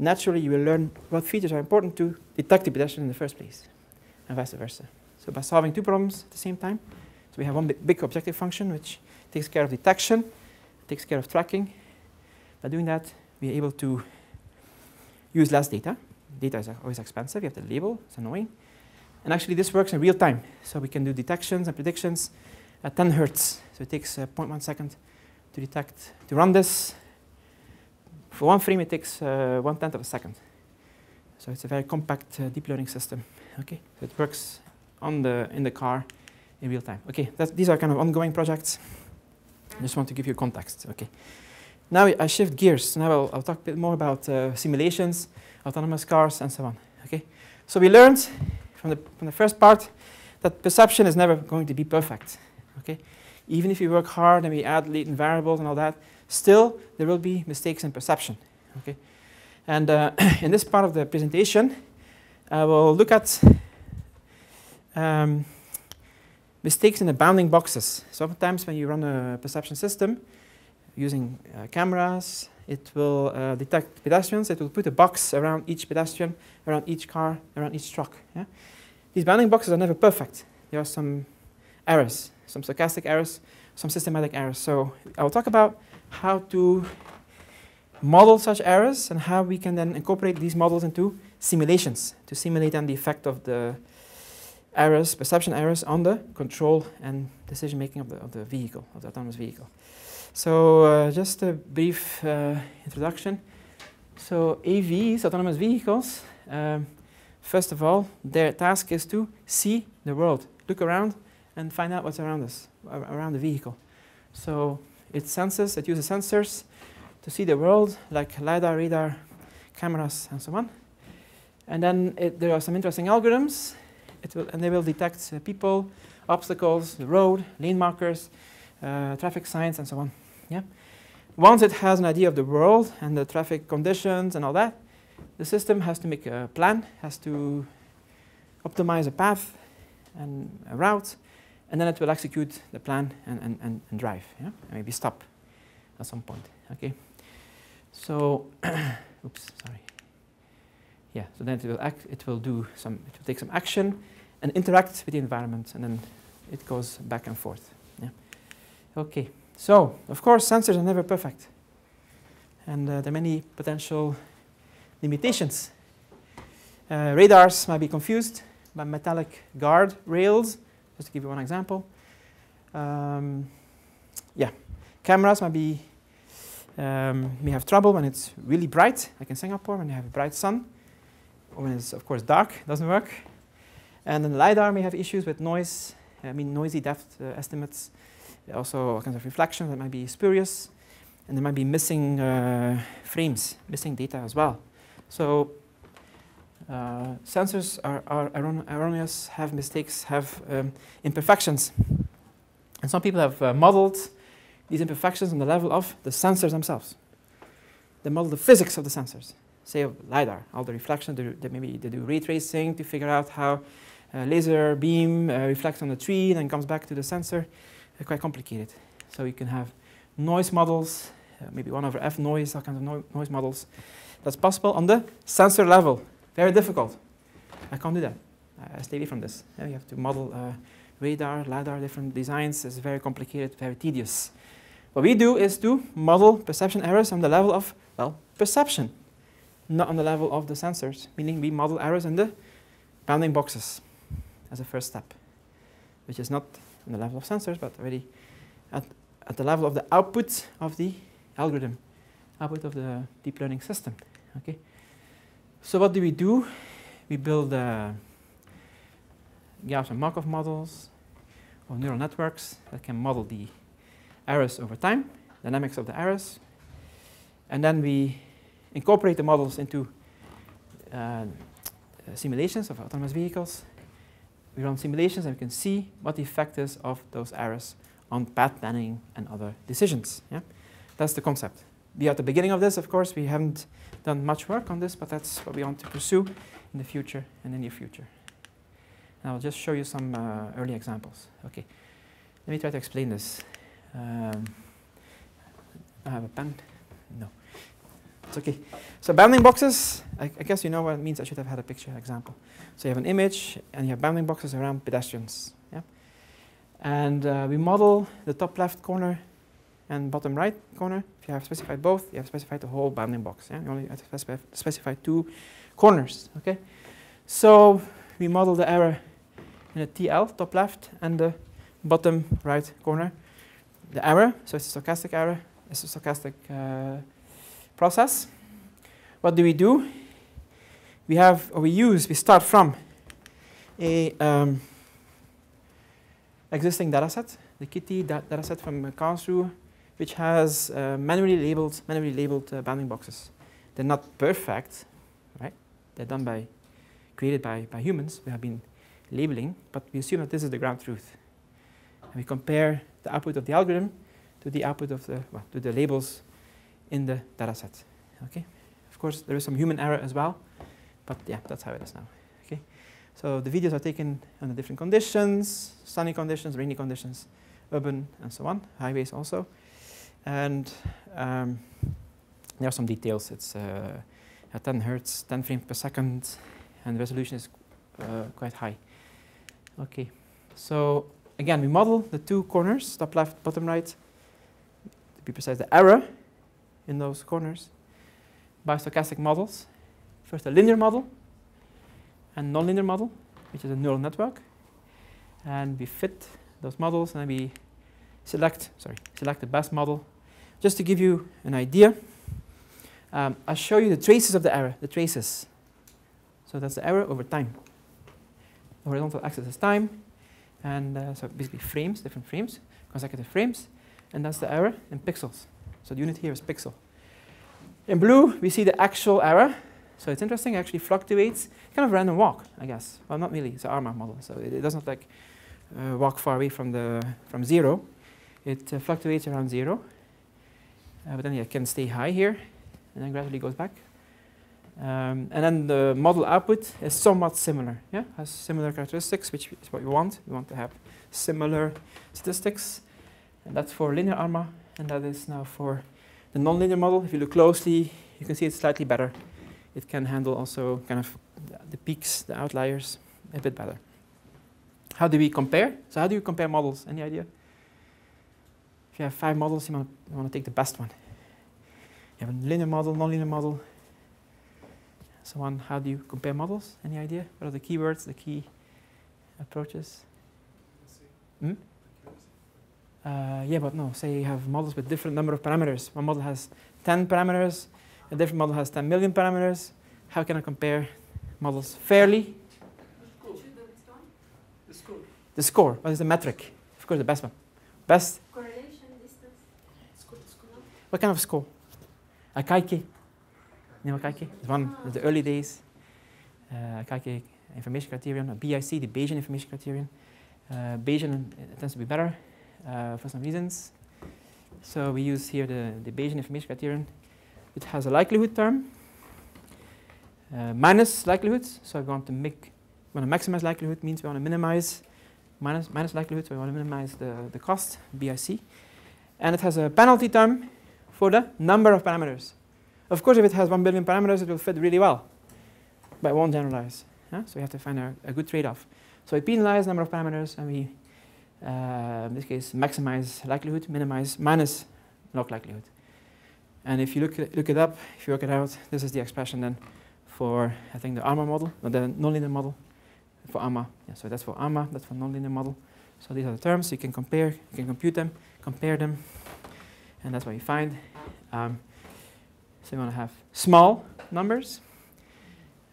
Speaker 2: naturally you will learn what features are important to detect the pedestrian in the first place, and vice versa. So by solving two problems at the same time, so we have one big objective function which takes care of detection, takes care of tracking. By doing that, we are able to use less data. Data is always expensive, you have to label, it's annoying. And actually this works in real time. So we can do detections and predictions at 10 hertz. So it takes uh, 0.1 second to detect, to run this. For one frame, it takes uh, one tenth of a second. So it's a very compact uh, deep learning system. Okay, so it works on the in the car in real time. Okay, these are kind of ongoing projects. I just want to give you context. Okay, now I shift gears. Now I'll, I'll talk a bit more about uh, simulations, autonomous cars, and so on. Okay, so we learned from the from the first part that perception is never going to be perfect. Okay? Even if we work hard and we add latent variables and all that, still there will be mistakes in perception. Okay? And uh, in this part of the presentation, I will look at um, mistakes in the bounding boxes. Sometimes when you run a perception system, using uh, cameras. It will uh, detect pedestrians. It will put a box around each pedestrian, around each car, around each truck. Yeah? These bounding boxes are never perfect. There are some errors, some stochastic errors, some systematic errors. So I will talk about how to model such errors and how we can then incorporate these models into simulations to simulate then the effect of the errors, perception errors on the control and decision making of the, of the vehicle, of the autonomous vehicle. So uh, just a brief uh, introduction. So AVs, autonomous vehicles, um, first of all, their task is to see the world, look around and find out what's around us, around the vehicle. So it senses, it uses sensors to see the world, like LiDAR, radar, cameras, and so on. And then it, there are some interesting algorithms, will, and they will detect uh, people, obstacles, the road, lane markers, uh, traffic signs, and so on. Yeah. Once it has an idea of the world and the traffic conditions and all that, the system has to make a plan, has to optimize a path and a route, and then it will execute the plan and, and, and, and drive, yeah? and maybe stop at some point. Okay. So, oops, sorry. Yeah, so then it will act, it will do some, it will take some action and interacts with the environment, and then it goes back and forth. Yeah. Okay. So, of course, sensors are never perfect, and uh, there are many potential limitations. Uh, radars might be confused by metallic guard rails just to give you one example. Um, yeah, cameras might be um, may have trouble when it's really bright, like in Singapore, when you have a bright sun, or when it's of course dark, doesn't work. And then lidar may have issues with noise. I mean, noisy depth uh, estimates. Also, kinds of reflections that might be spurious, and there might be missing uh, frames, missing data as well. So uh, sensors are, are erroneous, have mistakes, have um, imperfections. And some people have uh, modeled these imperfections on the level of the sensors themselves. They model the physics of the sensors. Say of LiDAR, all the reflections, they, maybe they do ray tracing to figure out how laser beam uh, reflects on the tree and then comes back to the sensor. They're quite complicated. So you can have noise models, uh, maybe 1 over f noise, all kinds of no noise models. That's possible on the sensor level. Very difficult. I can't do that. I stay away from this. You have to model uh, radar, LiDAR, different designs. It's very complicated, very tedious. What we do is to model perception errors on the level of, well, perception, not on the level of the sensors, meaning we model errors in the bounding boxes as a first step, which is not on the level of sensors, but already at, at the level of the output of the algorithm, output of the deep learning system. Okay. So what do we do? We build uh, Gaussian Markov models or neural networks that can model the errors over time, dynamics of the errors, and then we incorporate the models into uh, simulations of autonomous vehicles. We run simulations and we can see what the effect is of those errors on path planning and other decisions. Yeah? That's the concept. We are at the beginning of this, of course. We haven't done much work on this, but that's what we want to pursue in the future, and in the near future. And I'll just show you some uh, early examples. Okay, let me try to explain this. Um, I have a pen? No. It's okay. So bounding boxes, I, I, guess you know what it means. I should have had a picture example. So you have an image, and you have bounding boxes around pedestrians. Yeah? And uh, we model the top left corner and bottom right corner. If you have specified both, you have specified the whole bounding box. Yeah? You only have to specify, two corners. Okay. So we model the error in the TL, top left, and the bottom right corner. The error, so it's a stochastic error, it's a stochastic uh, process. What do we do? We have, or we use, we start from a um, existing dataset, the KITTI dataset from Karlsruhe, which has uh, manually labeled, manually labeled uh, bounding boxes. They're not perfect, right? They're done by, created by, by humans. We have been labeling, but we assume that this is the ground truth. And we compare the output of the algorithm to the output of the, well, to the labels in the dataset. Okay. Of course, there is some human error as well, but yeah, that's how it is now. Okay. So the videos are taken under different conditions, sunny conditions, rainy conditions, urban, and so on, highways also. and um, there are some details. It's uh, at 10 hertz, 10 frames per second, and the resolution is uh, quite high. Okay, so again, we model the two corners, top left, bottom right, to be precise, the error in those corners by stochastic models. First, a linear model and nonlinear model, which is a neural network, and we fit those models, and we select, sorry, select the best model. Just to give you an idea, um, I'll show you the traces of the error, the traces. So that's the error over time. The horizontal axis is time, and uh, so basically frames, different frames, consecutive frames, and that's the error in pixels. So the unit here is pixel. In blue, we see the actual error. So it's interesting, it actually fluctuates, kind of random walk, I guess. Well, not really, it's an ARMA model, so it, it doesn't like uh, walk far away from, the, from zero. It uh, fluctuates around zero, uh, but then it can stay high here, and then gradually goes back. Um, and then the model output is somewhat similar, yeah, has similar characteristics, which is what we want. We want to have similar statistics, and that's for linear ARMA, and that is now for the nonlinear model. If you look closely, you can see it's slightly better. It can handle also kind of the peaks, the outliers, a bit better. How do we compare? So how do you compare models? Any idea? If you have five models, you want, you want to take the best one. You have a linear model, nonlinear model, so on. How do you compare models? Any idea? What are the keywords, the key approaches? Hmm? Uh, yeah, but no. Say you have models with different number of parameters. One model has 10 parameters, a different model has 10 million parameters. How can I compare models fairly?
Speaker 3: The score.
Speaker 2: The score. What is the metric? Of course, the best one. Best.
Speaker 6: Correlation, distance.
Speaker 3: Score, score.
Speaker 2: What kind of score? Akaike. You know Akaike? The one in the early days. Uh, Akaike information criterion, BIC, the Bayesian information criterion. Uh, Bayesian tends to be better uh, for some reasons. So we use here the, the Bayesian information criterion. It has a likelihood term uh, minus likelihoods. So we want to make, we want to maximize likelihood means we want to minimize minus, minus likelihood. So we want to minimize the, the cost, BIC. And it has a penalty term for the number of parameters. Of course, if it has 1 billion parameters, it will fit really well, but it won't generalize. Yeah? So we have to find a, a good trade-off. So we penalize number of parameters, and we, in this case, maximize likelihood, minimize minus log likelihood. And if you look, look it up, if you work it out, this is the expression then for, I think, the ARMA model, or the nonlinear model for ARMA. Yeah, so that's for ARMA, that's for nonlinear model. So these are the terms, you can compare, you can compute them, compare them, and that's what you find. Um, so you want to have small numbers.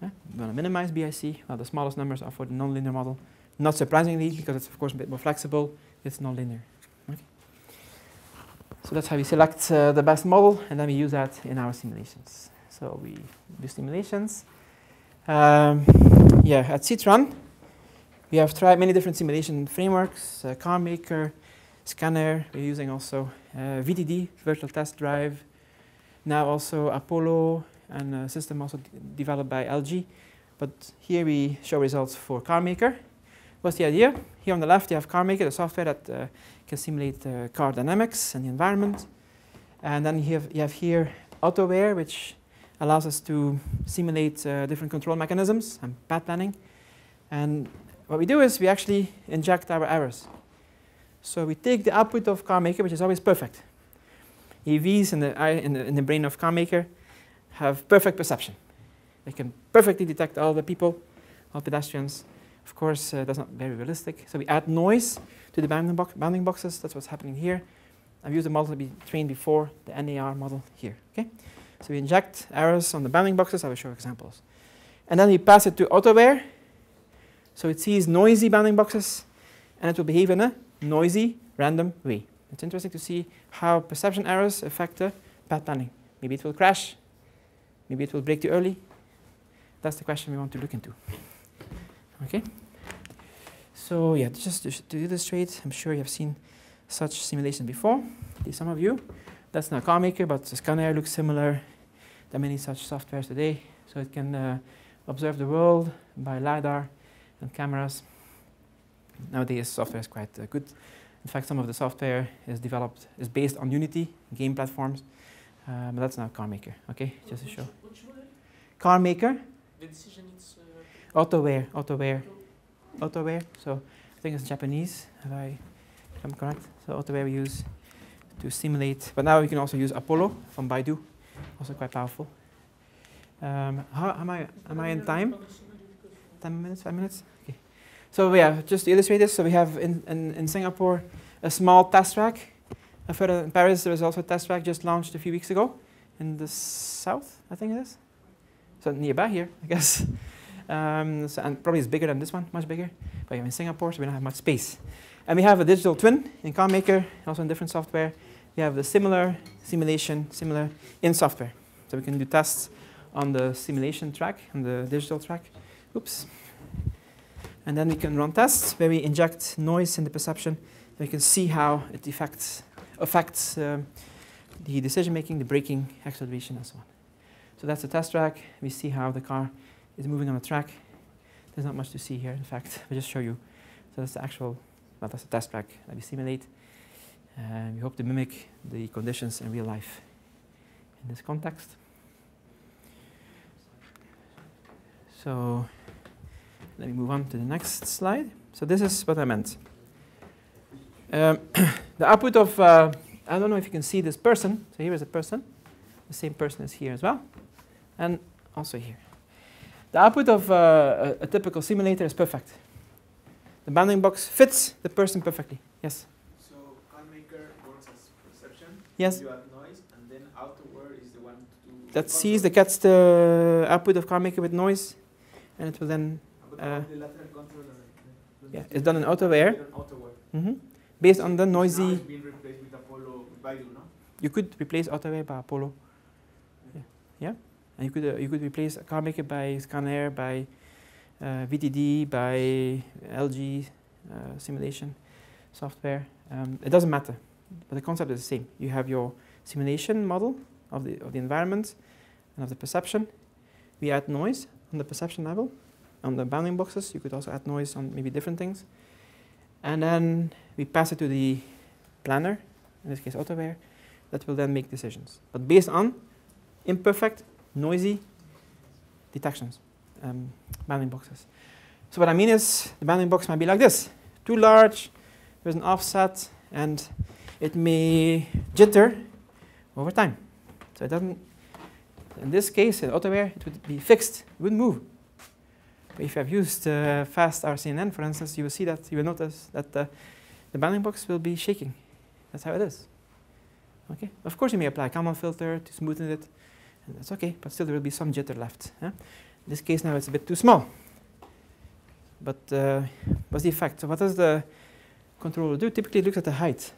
Speaker 2: Yeah, you want to minimize BIC. Well, the smallest numbers are for the nonlinear model. Not surprisingly, because it's of course a bit more flexible, it's nonlinear. Okay. So that's how we select uh, the best model, and then we use that in our simulations. So we do simulations. Um, yeah, at CETRAN, we have tried many different simulation frameworks, uh, CarMaker, SCANeR. We're using also uh, VTD, Virtual Test Drive. Now also Apollo and a system also developed by LG. But here we show results for CarMaker. What's the idea? Here on the left you have CarMaker, the software that uh, can simulate uh, car dynamics and the environment. And then you have, you have here AutoWare, which allows us to simulate uh, different control mechanisms and path planning. And what we do is we actually inject our errors. So we take the output of CarMaker, which is always perfect. EVs in the, in the, in the brain of CarMaker have perfect perception. They can perfectly detect all the people, all pedestrians. Of course, uh, that's not very realistic. So we add noise to the bounding, box, bounding boxes. That's what's happening here. I've used a model to be trained before, the NAR model here. Okay? So we inject errors on the bounding boxes. I will show examples. And then we pass it to AutoWare. So it sees noisy bounding boxes, and it will behave in a noisy, random way. It's interesting to see how perception errors affect the path planning. Maybe it will crash. Maybe it will break too early. That's the question we want to look into. Okay? So yeah, just to, to illustrate, I'm sure you have seen such simulation before. Some of you. That's not CarMaker, but SCANeR looks similar. There are many such softwares today. So it can uh, observe the world by LiDAR and cameras. Nowadays, software is quite uh, good In fact, some of the software is developed is based on Unity game platforms, uh, but that's not CarMaker. Okay, just to show.
Speaker 3: Which model?
Speaker 2: CarMaker,
Speaker 3: The decision is.
Speaker 2: AutoWare, AutoWare, AutoWare. So I think it's Japanese, if I I'm correct. So AutoWare we use to simulate, but now we can also use Apollo from Baidu, also quite powerful. Um, how am I? Am I in time? 10 minutes, 5 minutes? Okay. So yeah, just to illustrate this, so we have in, in, in Singapore a small test track. I've heard in Paris there is also a test track just launched a few weeks ago in the south, I think it is. So nearby here, I guess. Um, so, and probably it's bigger than this one, much bigger. But in Singapore, so we don't have much space. And we have a digital twin in CarMaker, also in different software. We have the similar simulation, similar in software. So we can do tests on the simulation track, on the digital track. Oops. And then we can run tests where we inject noise in the perception. We can see how it affects, affects um, the decision making, the braking, acceleration, and so on. So that's the test track. We see how the car is moving on the track. There's not much to see here, in fact. I just show you. So that's the actual, well, that's the test track that we simulate. And we hope to mimic the conditions in real life in this context. So let me move on to the next slide. So this is what I meant. Um, the output of, uh, I don't know if you can see this person. So here is a person. The same person is here as well. And also here. The output of uh, a, a typical simulator is perfect. The bounding box fits the person perfectly. Yes?
Speaker 4: So CarMaker works as perception.
Speaker 2: Yes.
Speaker 4: You add noise, and then AutoWare is the one to.
Speaker 2: That sees, that gets the output of CarMaker with noise, and it will then, uh,
Speaker 4: the the- the
Speaker 2: yeah, it's done in AutoWare.
Speaker 4: AutoWare.
Speaker 2: hmm based on the noisy.
Speaker 4: it's being replaced with Apollo Baidu, no?
Speaker 2: You could replace AutoWare by Apollo. And you could uh, you could replace CarMaker by SCANeR, by uh, VTD, by LG uh, simulation software. Um, it doesn't matter, but the concept is the same. You have your simulation model of the of the environment and of the perception. We add noise on the perception level. On the bounding boxes, you could also add noise on maybe different things. And then we pass it to the planner, in this case AutoWare, that will then make decisions. But based on imperfect, noisy detections, um, bounding boxes. So what I mean is the bounding box might be like this. Too large, there's an offset, and it may jitter over time. So it doesn't, in this case, in AutoWare, it would be fixed, it wouldn't move. But if you have used uh, fast RCNN, for instance, you will see that, you will notice that the, the bounding box will be shaking. That's how it is. Okay. Of course, you may apply a Kalman filter to smoothen it, and that's okay. But still, there will be some jitter left. yeah? In this case, now it's a bit too small. But uh, what's the effect? So, what does the controller do? Typically, it looks at the height.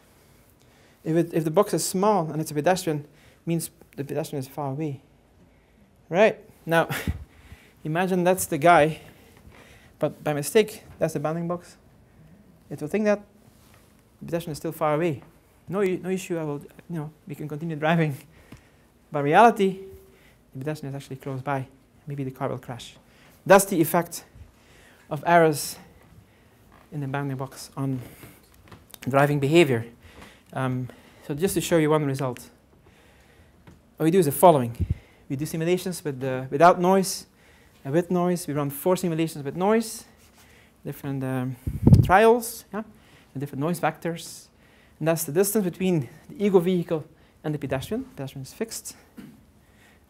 Speaker 2: If, it, if the box is small and it's a pedestrian, means the pedestrian is far away. Right now, imagine that's the guy, but by mistake, that's the bounding box. It will think that the pedestrian is still far away no, no issue, I will, you know, we can continue driving. But reality, the pedestrian is actually close by. Maybe the car will crash. That's the effect of errors in the bounding box on driving behavior. Um, so just to show you one result, what we do is the following. We do simulations with the, without noise and with noise. We run four simulations with noise, different um, trials, yeah, and different noise vectors. And that's the distance between the ego vehicle and the pedestrian. The Pedestrian is fixed.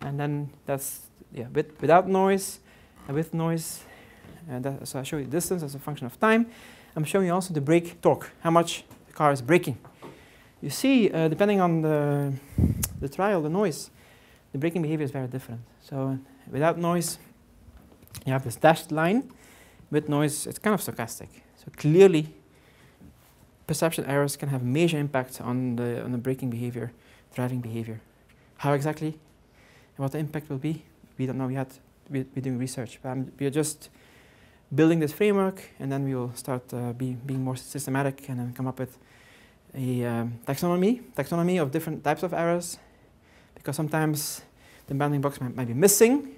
Speaker 2: And then that's yeah, with, without noise and with noise. And that, so I show you distance as a function of time. I'm showing you also the brake torque, how much the car is braking. You see, uh, depending on the, the trial, the noise, the braking behavior is very different. So without noise, you have this dashed line. With noise, it's kind of stochastic. So clearly, perception errors can have major impact on the on the braking behavior, driving behavior. How exactly and what the impact will be, we don't know yet. We, we're doing research, but I'm, we are just building this framework, and then we will start uh, be, being more systematic and then come up with a um, taxonomy taxonomy of different types of errors, because sometimes the bounding box might, might be missing.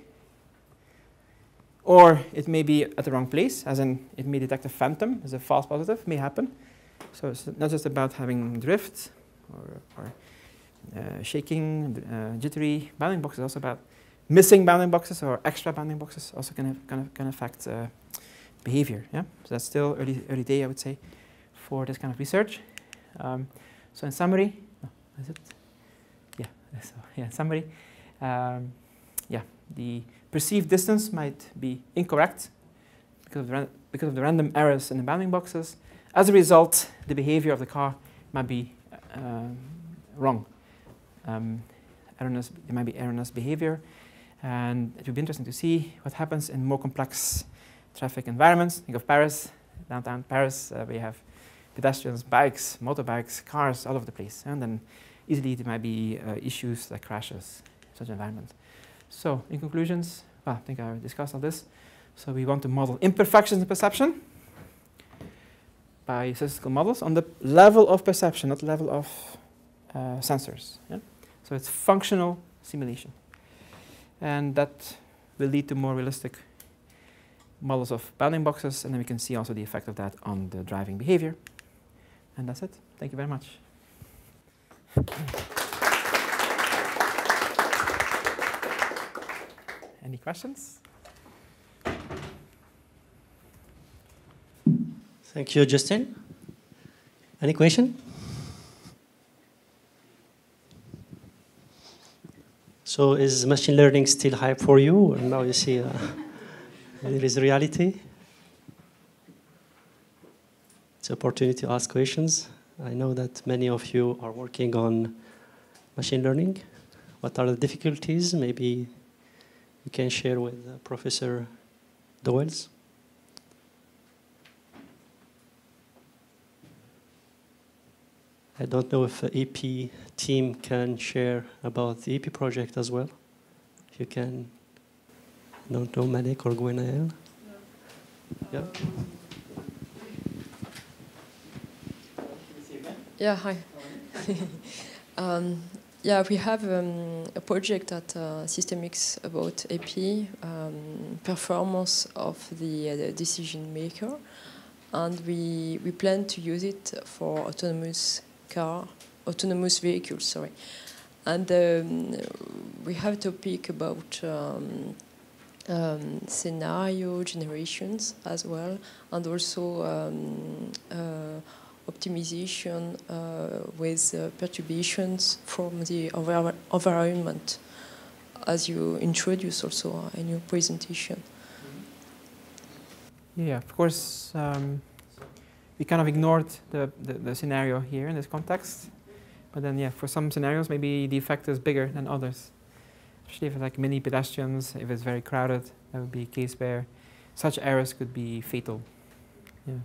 Speaker 2: Or it may be at the wrong place, as in it may detect a phantom as a false positive, may happen. So it's not just about having drift or, or uh, shaking, uh, jittery bounding boxes, also about missing bounding boxes or extra bounding boxes also can, can, can affect uh, behavior. Yeah, so that's still early, early day, I would say, for this kind of research. Um, so in summary, oh, is it? Yeah, so yeah, in summary, um, yeah, the perceived distance might be incorrect because of, the because of the random errors in the bounding boxes. As a result, the behavior of the car might be uh, wrong. Um, erroneous, there might be erroneous behavior, and it would be interesting to see what happens in more complex traffic environments. Think of Paris, downtown Paris, uh, we have pedestrians, bikes, motorbikes, cars all over the place, and then easily there might be uh, issues like crashes in such environment. So, in conclusions, well, I think I discussed all this. So we want to model imperfections in perception by statistical models on the level of perception, not the level of uh, sensors. Yeah? So it's functional simulation. And that will lead to more realistic models of bounding boxes, and then we can see also the effect of that on the driving behavior. And that's it. Thank you very much. Any questions?
Speaker 1: Thank you, Justin. Any question? So is machine learning still hype for you, And now you see uh, there is reality? It's an opportunity to ask questions. I know that many of you are working on machine learning. What are the difficulties? Maybe you can share with uh, Professor Dauwels. I don't know if the EP team can share about the EP project as well. If you can, I don't know, Malik or Gwenael. Yeah.
Speaker 7: Yeah, hi. um, yeah, we have um, a project at uh, SystemX about AP, um, performance of the, uh, the decision maker, and we, we plan to use it for autonomous car, autonomous vehicles, sorry. And um, we have a topic about um, um, scenario generations as well, and also um, uh, optimization uh, with uh, perturbations from the environment, as you introduced also in your presentation.
Speaker 2: Yeah, of course. Um, we kind of ignored the, the, the, scenario here in this context. But then, yeah, for some scenarios, maybe the effect is bigger than others. Especially if it's like many pedestrians, if it's very crowded, that would be a case where such errors could be fatal. Yeah.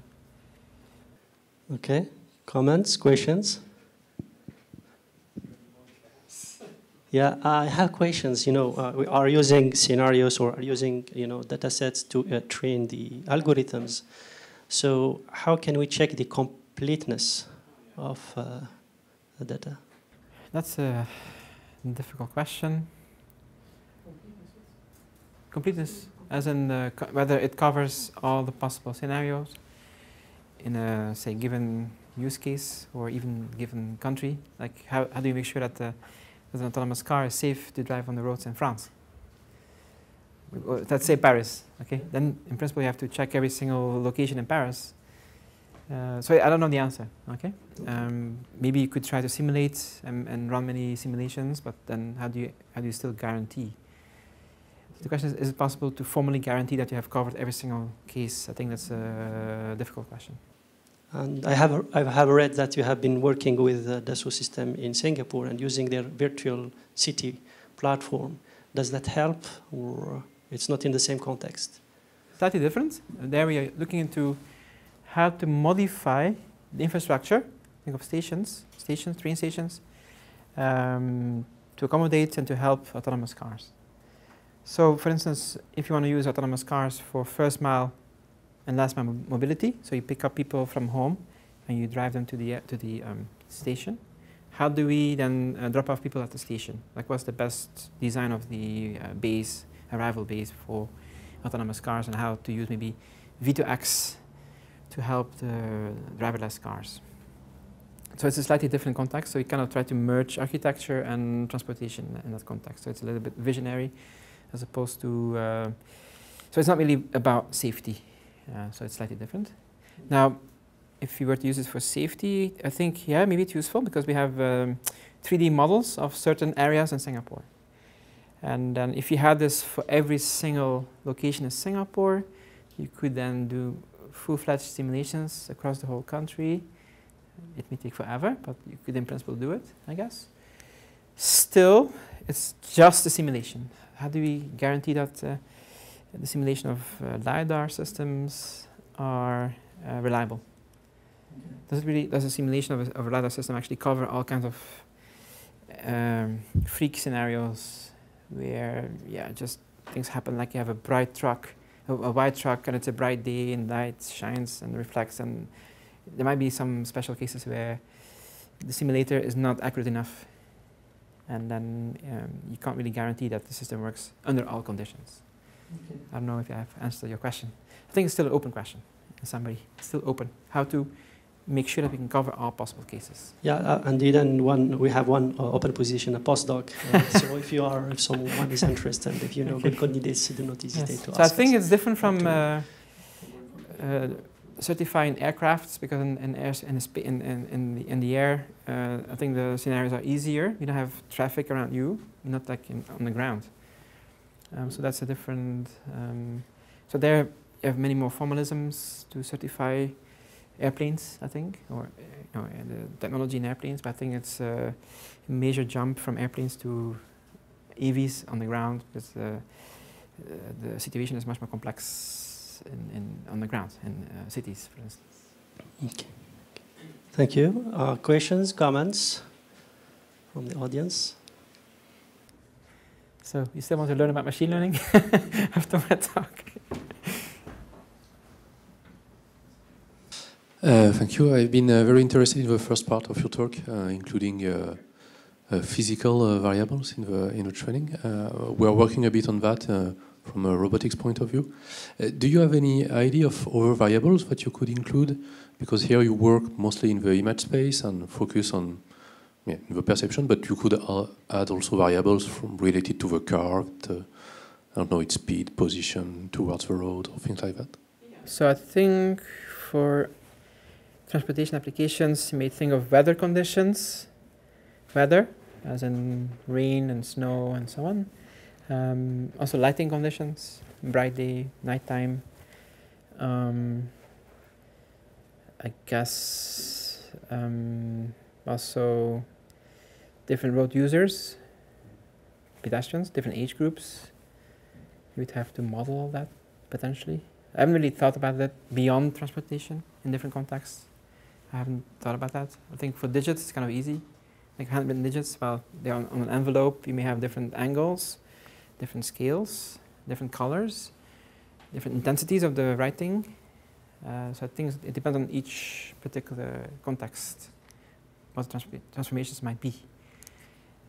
Speaker 1: Okay. Comments, questions? Yeah, I have questions. You know, uh, we are using scenarios or are using, you know, data sets to uh, train the algorithms. So how can we check the completeness of uh, the data?
Speaker 2: That's a difficult question. Completeness, as in whether it covers all the possible scenarios in a, say, given use case or even given country. Like, how, how do you make sure that uh, an autonomous car is safe to drive on the roads in France? Let's say Paris, okay? Then in principle you have to check every single location in Paris. Uh, so I don't know the answer, okay? Um, maybe you could try to simulate and, and, run many simulations, but then how do you, how do you still guarantee? The question is, is it possible to formally guarantee that you have covered every single case? I think that's a difficult question.
Speaker 1: And I have, I have read that you have been working with the Dassault Systèmes in Singapore and using their virtual city platform. Does that help or it's not in the same context.
Speaker 2: Slightly different. There we are looking into how to modify the infrastructure, think of stations, stations, train stations, um, to accommodate and to help autonomous cars. So for instance, if you want to use autonomous cars for first mile and last mile mobility, so you pick up people from home and you drive them to the, uh, to the um, station, how do we then uh, drop off people at the station? Like what's the best design of the uh, base arrival base for autonomous cars and how to use maybe V2X to help the driverless cars. so it's a slightly different context. So we kind of try to merge architecture and transportation in that context. So it's a little bit visionary, as opposed to. Uh, so it's not really about safety. Uh, so it's slightly different. Now, if you were to use it for safety, I think yeah, maybe it's useful because we have um, 3D models of certain areas in Singapore. And then if you had this for every single location in Singapore, you could then do full-fledged simulations across the whole country. It may take forever, but you could in principle do it, I guess. Still, it's just a simulation. How do we guarantee that uh, the simulation of uh, LiDAR systems are uh, reliable? Does it really, does a simulation of a, of a LiDAR system actually cover all kinds of um, freak scenarios where, yeah, just things happen like you have a bright truck, a, a white truck, and it's a bright day and light shines and reflects, and there might be some special cases where the simulator is not accurate enough, and then um, you can't really guarantee that the system works under all conditions. Okay. I don't know if I have answered your question. I think it's still an open question. Somebody still open. How to make sure that we can cover all possible cases.
Speaker 1: Yeah, uh, indeed, and one we have one uh, open position, a postdoc. Uh, so if you are, if someone is interested, if you know good candidates, do not hesitate yes. to
Speaker 2: so
Speaker 1: ask.
Speaker 2: So I think it's different from uh, uh, certifying aircrafts because in in, air, in, the, in, in, the, in the air, uh, I think the scenarios are easier. You don't have traffic around you, not like in, on the ground. Um, so that's a different. Um, so there you have many more formalisms to certify airplanes, I think, or you know, the technology in airplanes. But I think it's a major jump from airplanes to EVs on the ground because uh, the situation is much more complex in, in on the ground in uh, cities, for instance.
Speaker 1: Okay. Thank you. Uh, questions, comments from the audience?
Speaker 2: So you still want to learn about machine learning after my talk?
Speaker 8: Uh, thank you. I've been uh, very interested in the first part of your talk, uh, including uh, uh, physical variables in the in the training. we are working a bit on that from a robotics point of view. do you have any idea of other variables that you could include? Because here you work mostly in the image space and focus on yeah, the perception, but you could add also variables from related to the car, I don't know, its speed, position towards the road, or things like that.
Speaker 2: So I think for transportation applications, you may think of weather conditions, weather, as in rain and snow and so on. Um, also lighting conditions, bright day, nighttime. Um, I guess um, also different road users, pedestrians, different age groups. You would have to model all that potentially. I haven't really thought about that beyond transportation in different contexts. I haven't thought about that. I think for digits, it's kind of easy. Like handwritten digits, well, they're on, on, an envelope. You may have different angles, different scales, different colors, different intensities of the writing. Uh, so I think it depends on each particular context, what the transformations might be.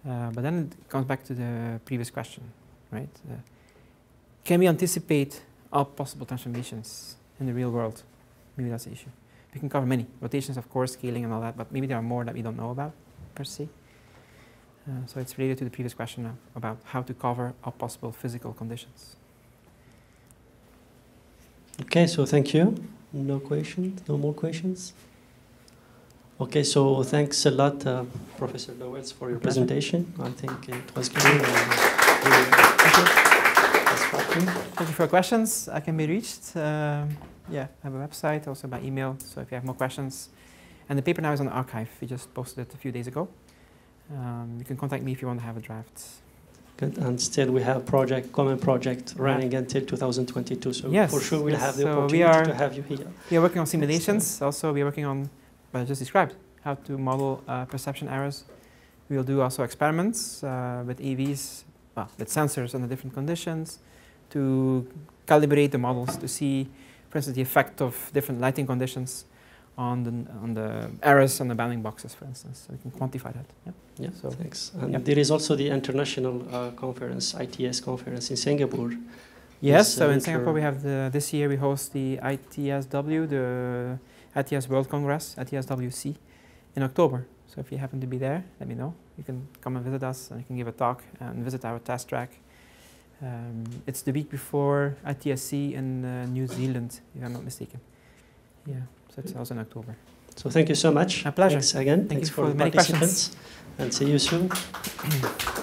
Speaker 2: Uh, but then it comes back to the previous question, right? Uh, can we anticipate all possible transformations in the real world? Maybe that's the issue. We can cover many rotations, of course, scaling and all that, but maybe there are more that we don't know about per se. Uh, so it's related to the previous question now about how to cover all possible physical conditions.
Speaker 1: Okay, so thank you. No questions? No more questions? Okay, so thanks a lot, uh, Professor Dauwels, for your presentation. I think it was clear.
Speaker 2: Thank, you. for questions. I can be reached. Um, yeah, I have a website, also by email. So if you have more questions, and the paper now is on the arXiv. We just posted it a few days ago. Um, you can contact me if you want to have a draft.
Speaker 1: Good. And still, we have project, common project running yeah. until 2022. So yes, for sure, we'll have the so opportunity we are, to have you here.
Speaker 2: We are working on simulations. Also, we are working on what I just described, how to model uh, perception errors. We will do also experiments uh, with EVs, well, with sensors under different conditions, to calibrate the models to see for instance, the effect of different lighting conditions on the, on the errors on the bounding boxes, for instance. So we can quantify that. Yeah,
Speaker 1: yeah so thanks. And there is also the international uh, conference, ITS conference in Singapore.
Speaker 2: Yes, so in Singapore we have the, this year we host the ITSW, the ITS World Congress, ITSWC, in October. So if you happen to be there, let me know. You can come and visit us, and you can give a talk and visit our test track. Um, it's the week before ITSC in uh, New Zealand, if I'm not mistaken. Yeah, so it's also in October.
Speaker 1: So thank you so much.
Speaker 2: A pleasure.
Speaker 1: Thanks again.
Speaker 2: Thank
Speaker 1: Thanks
Speaker 2: you
Speaker 1: for
Speaker 2: for
Speaker 1: the
Speaker 2: many
Speaker 1: participants. And see you soon.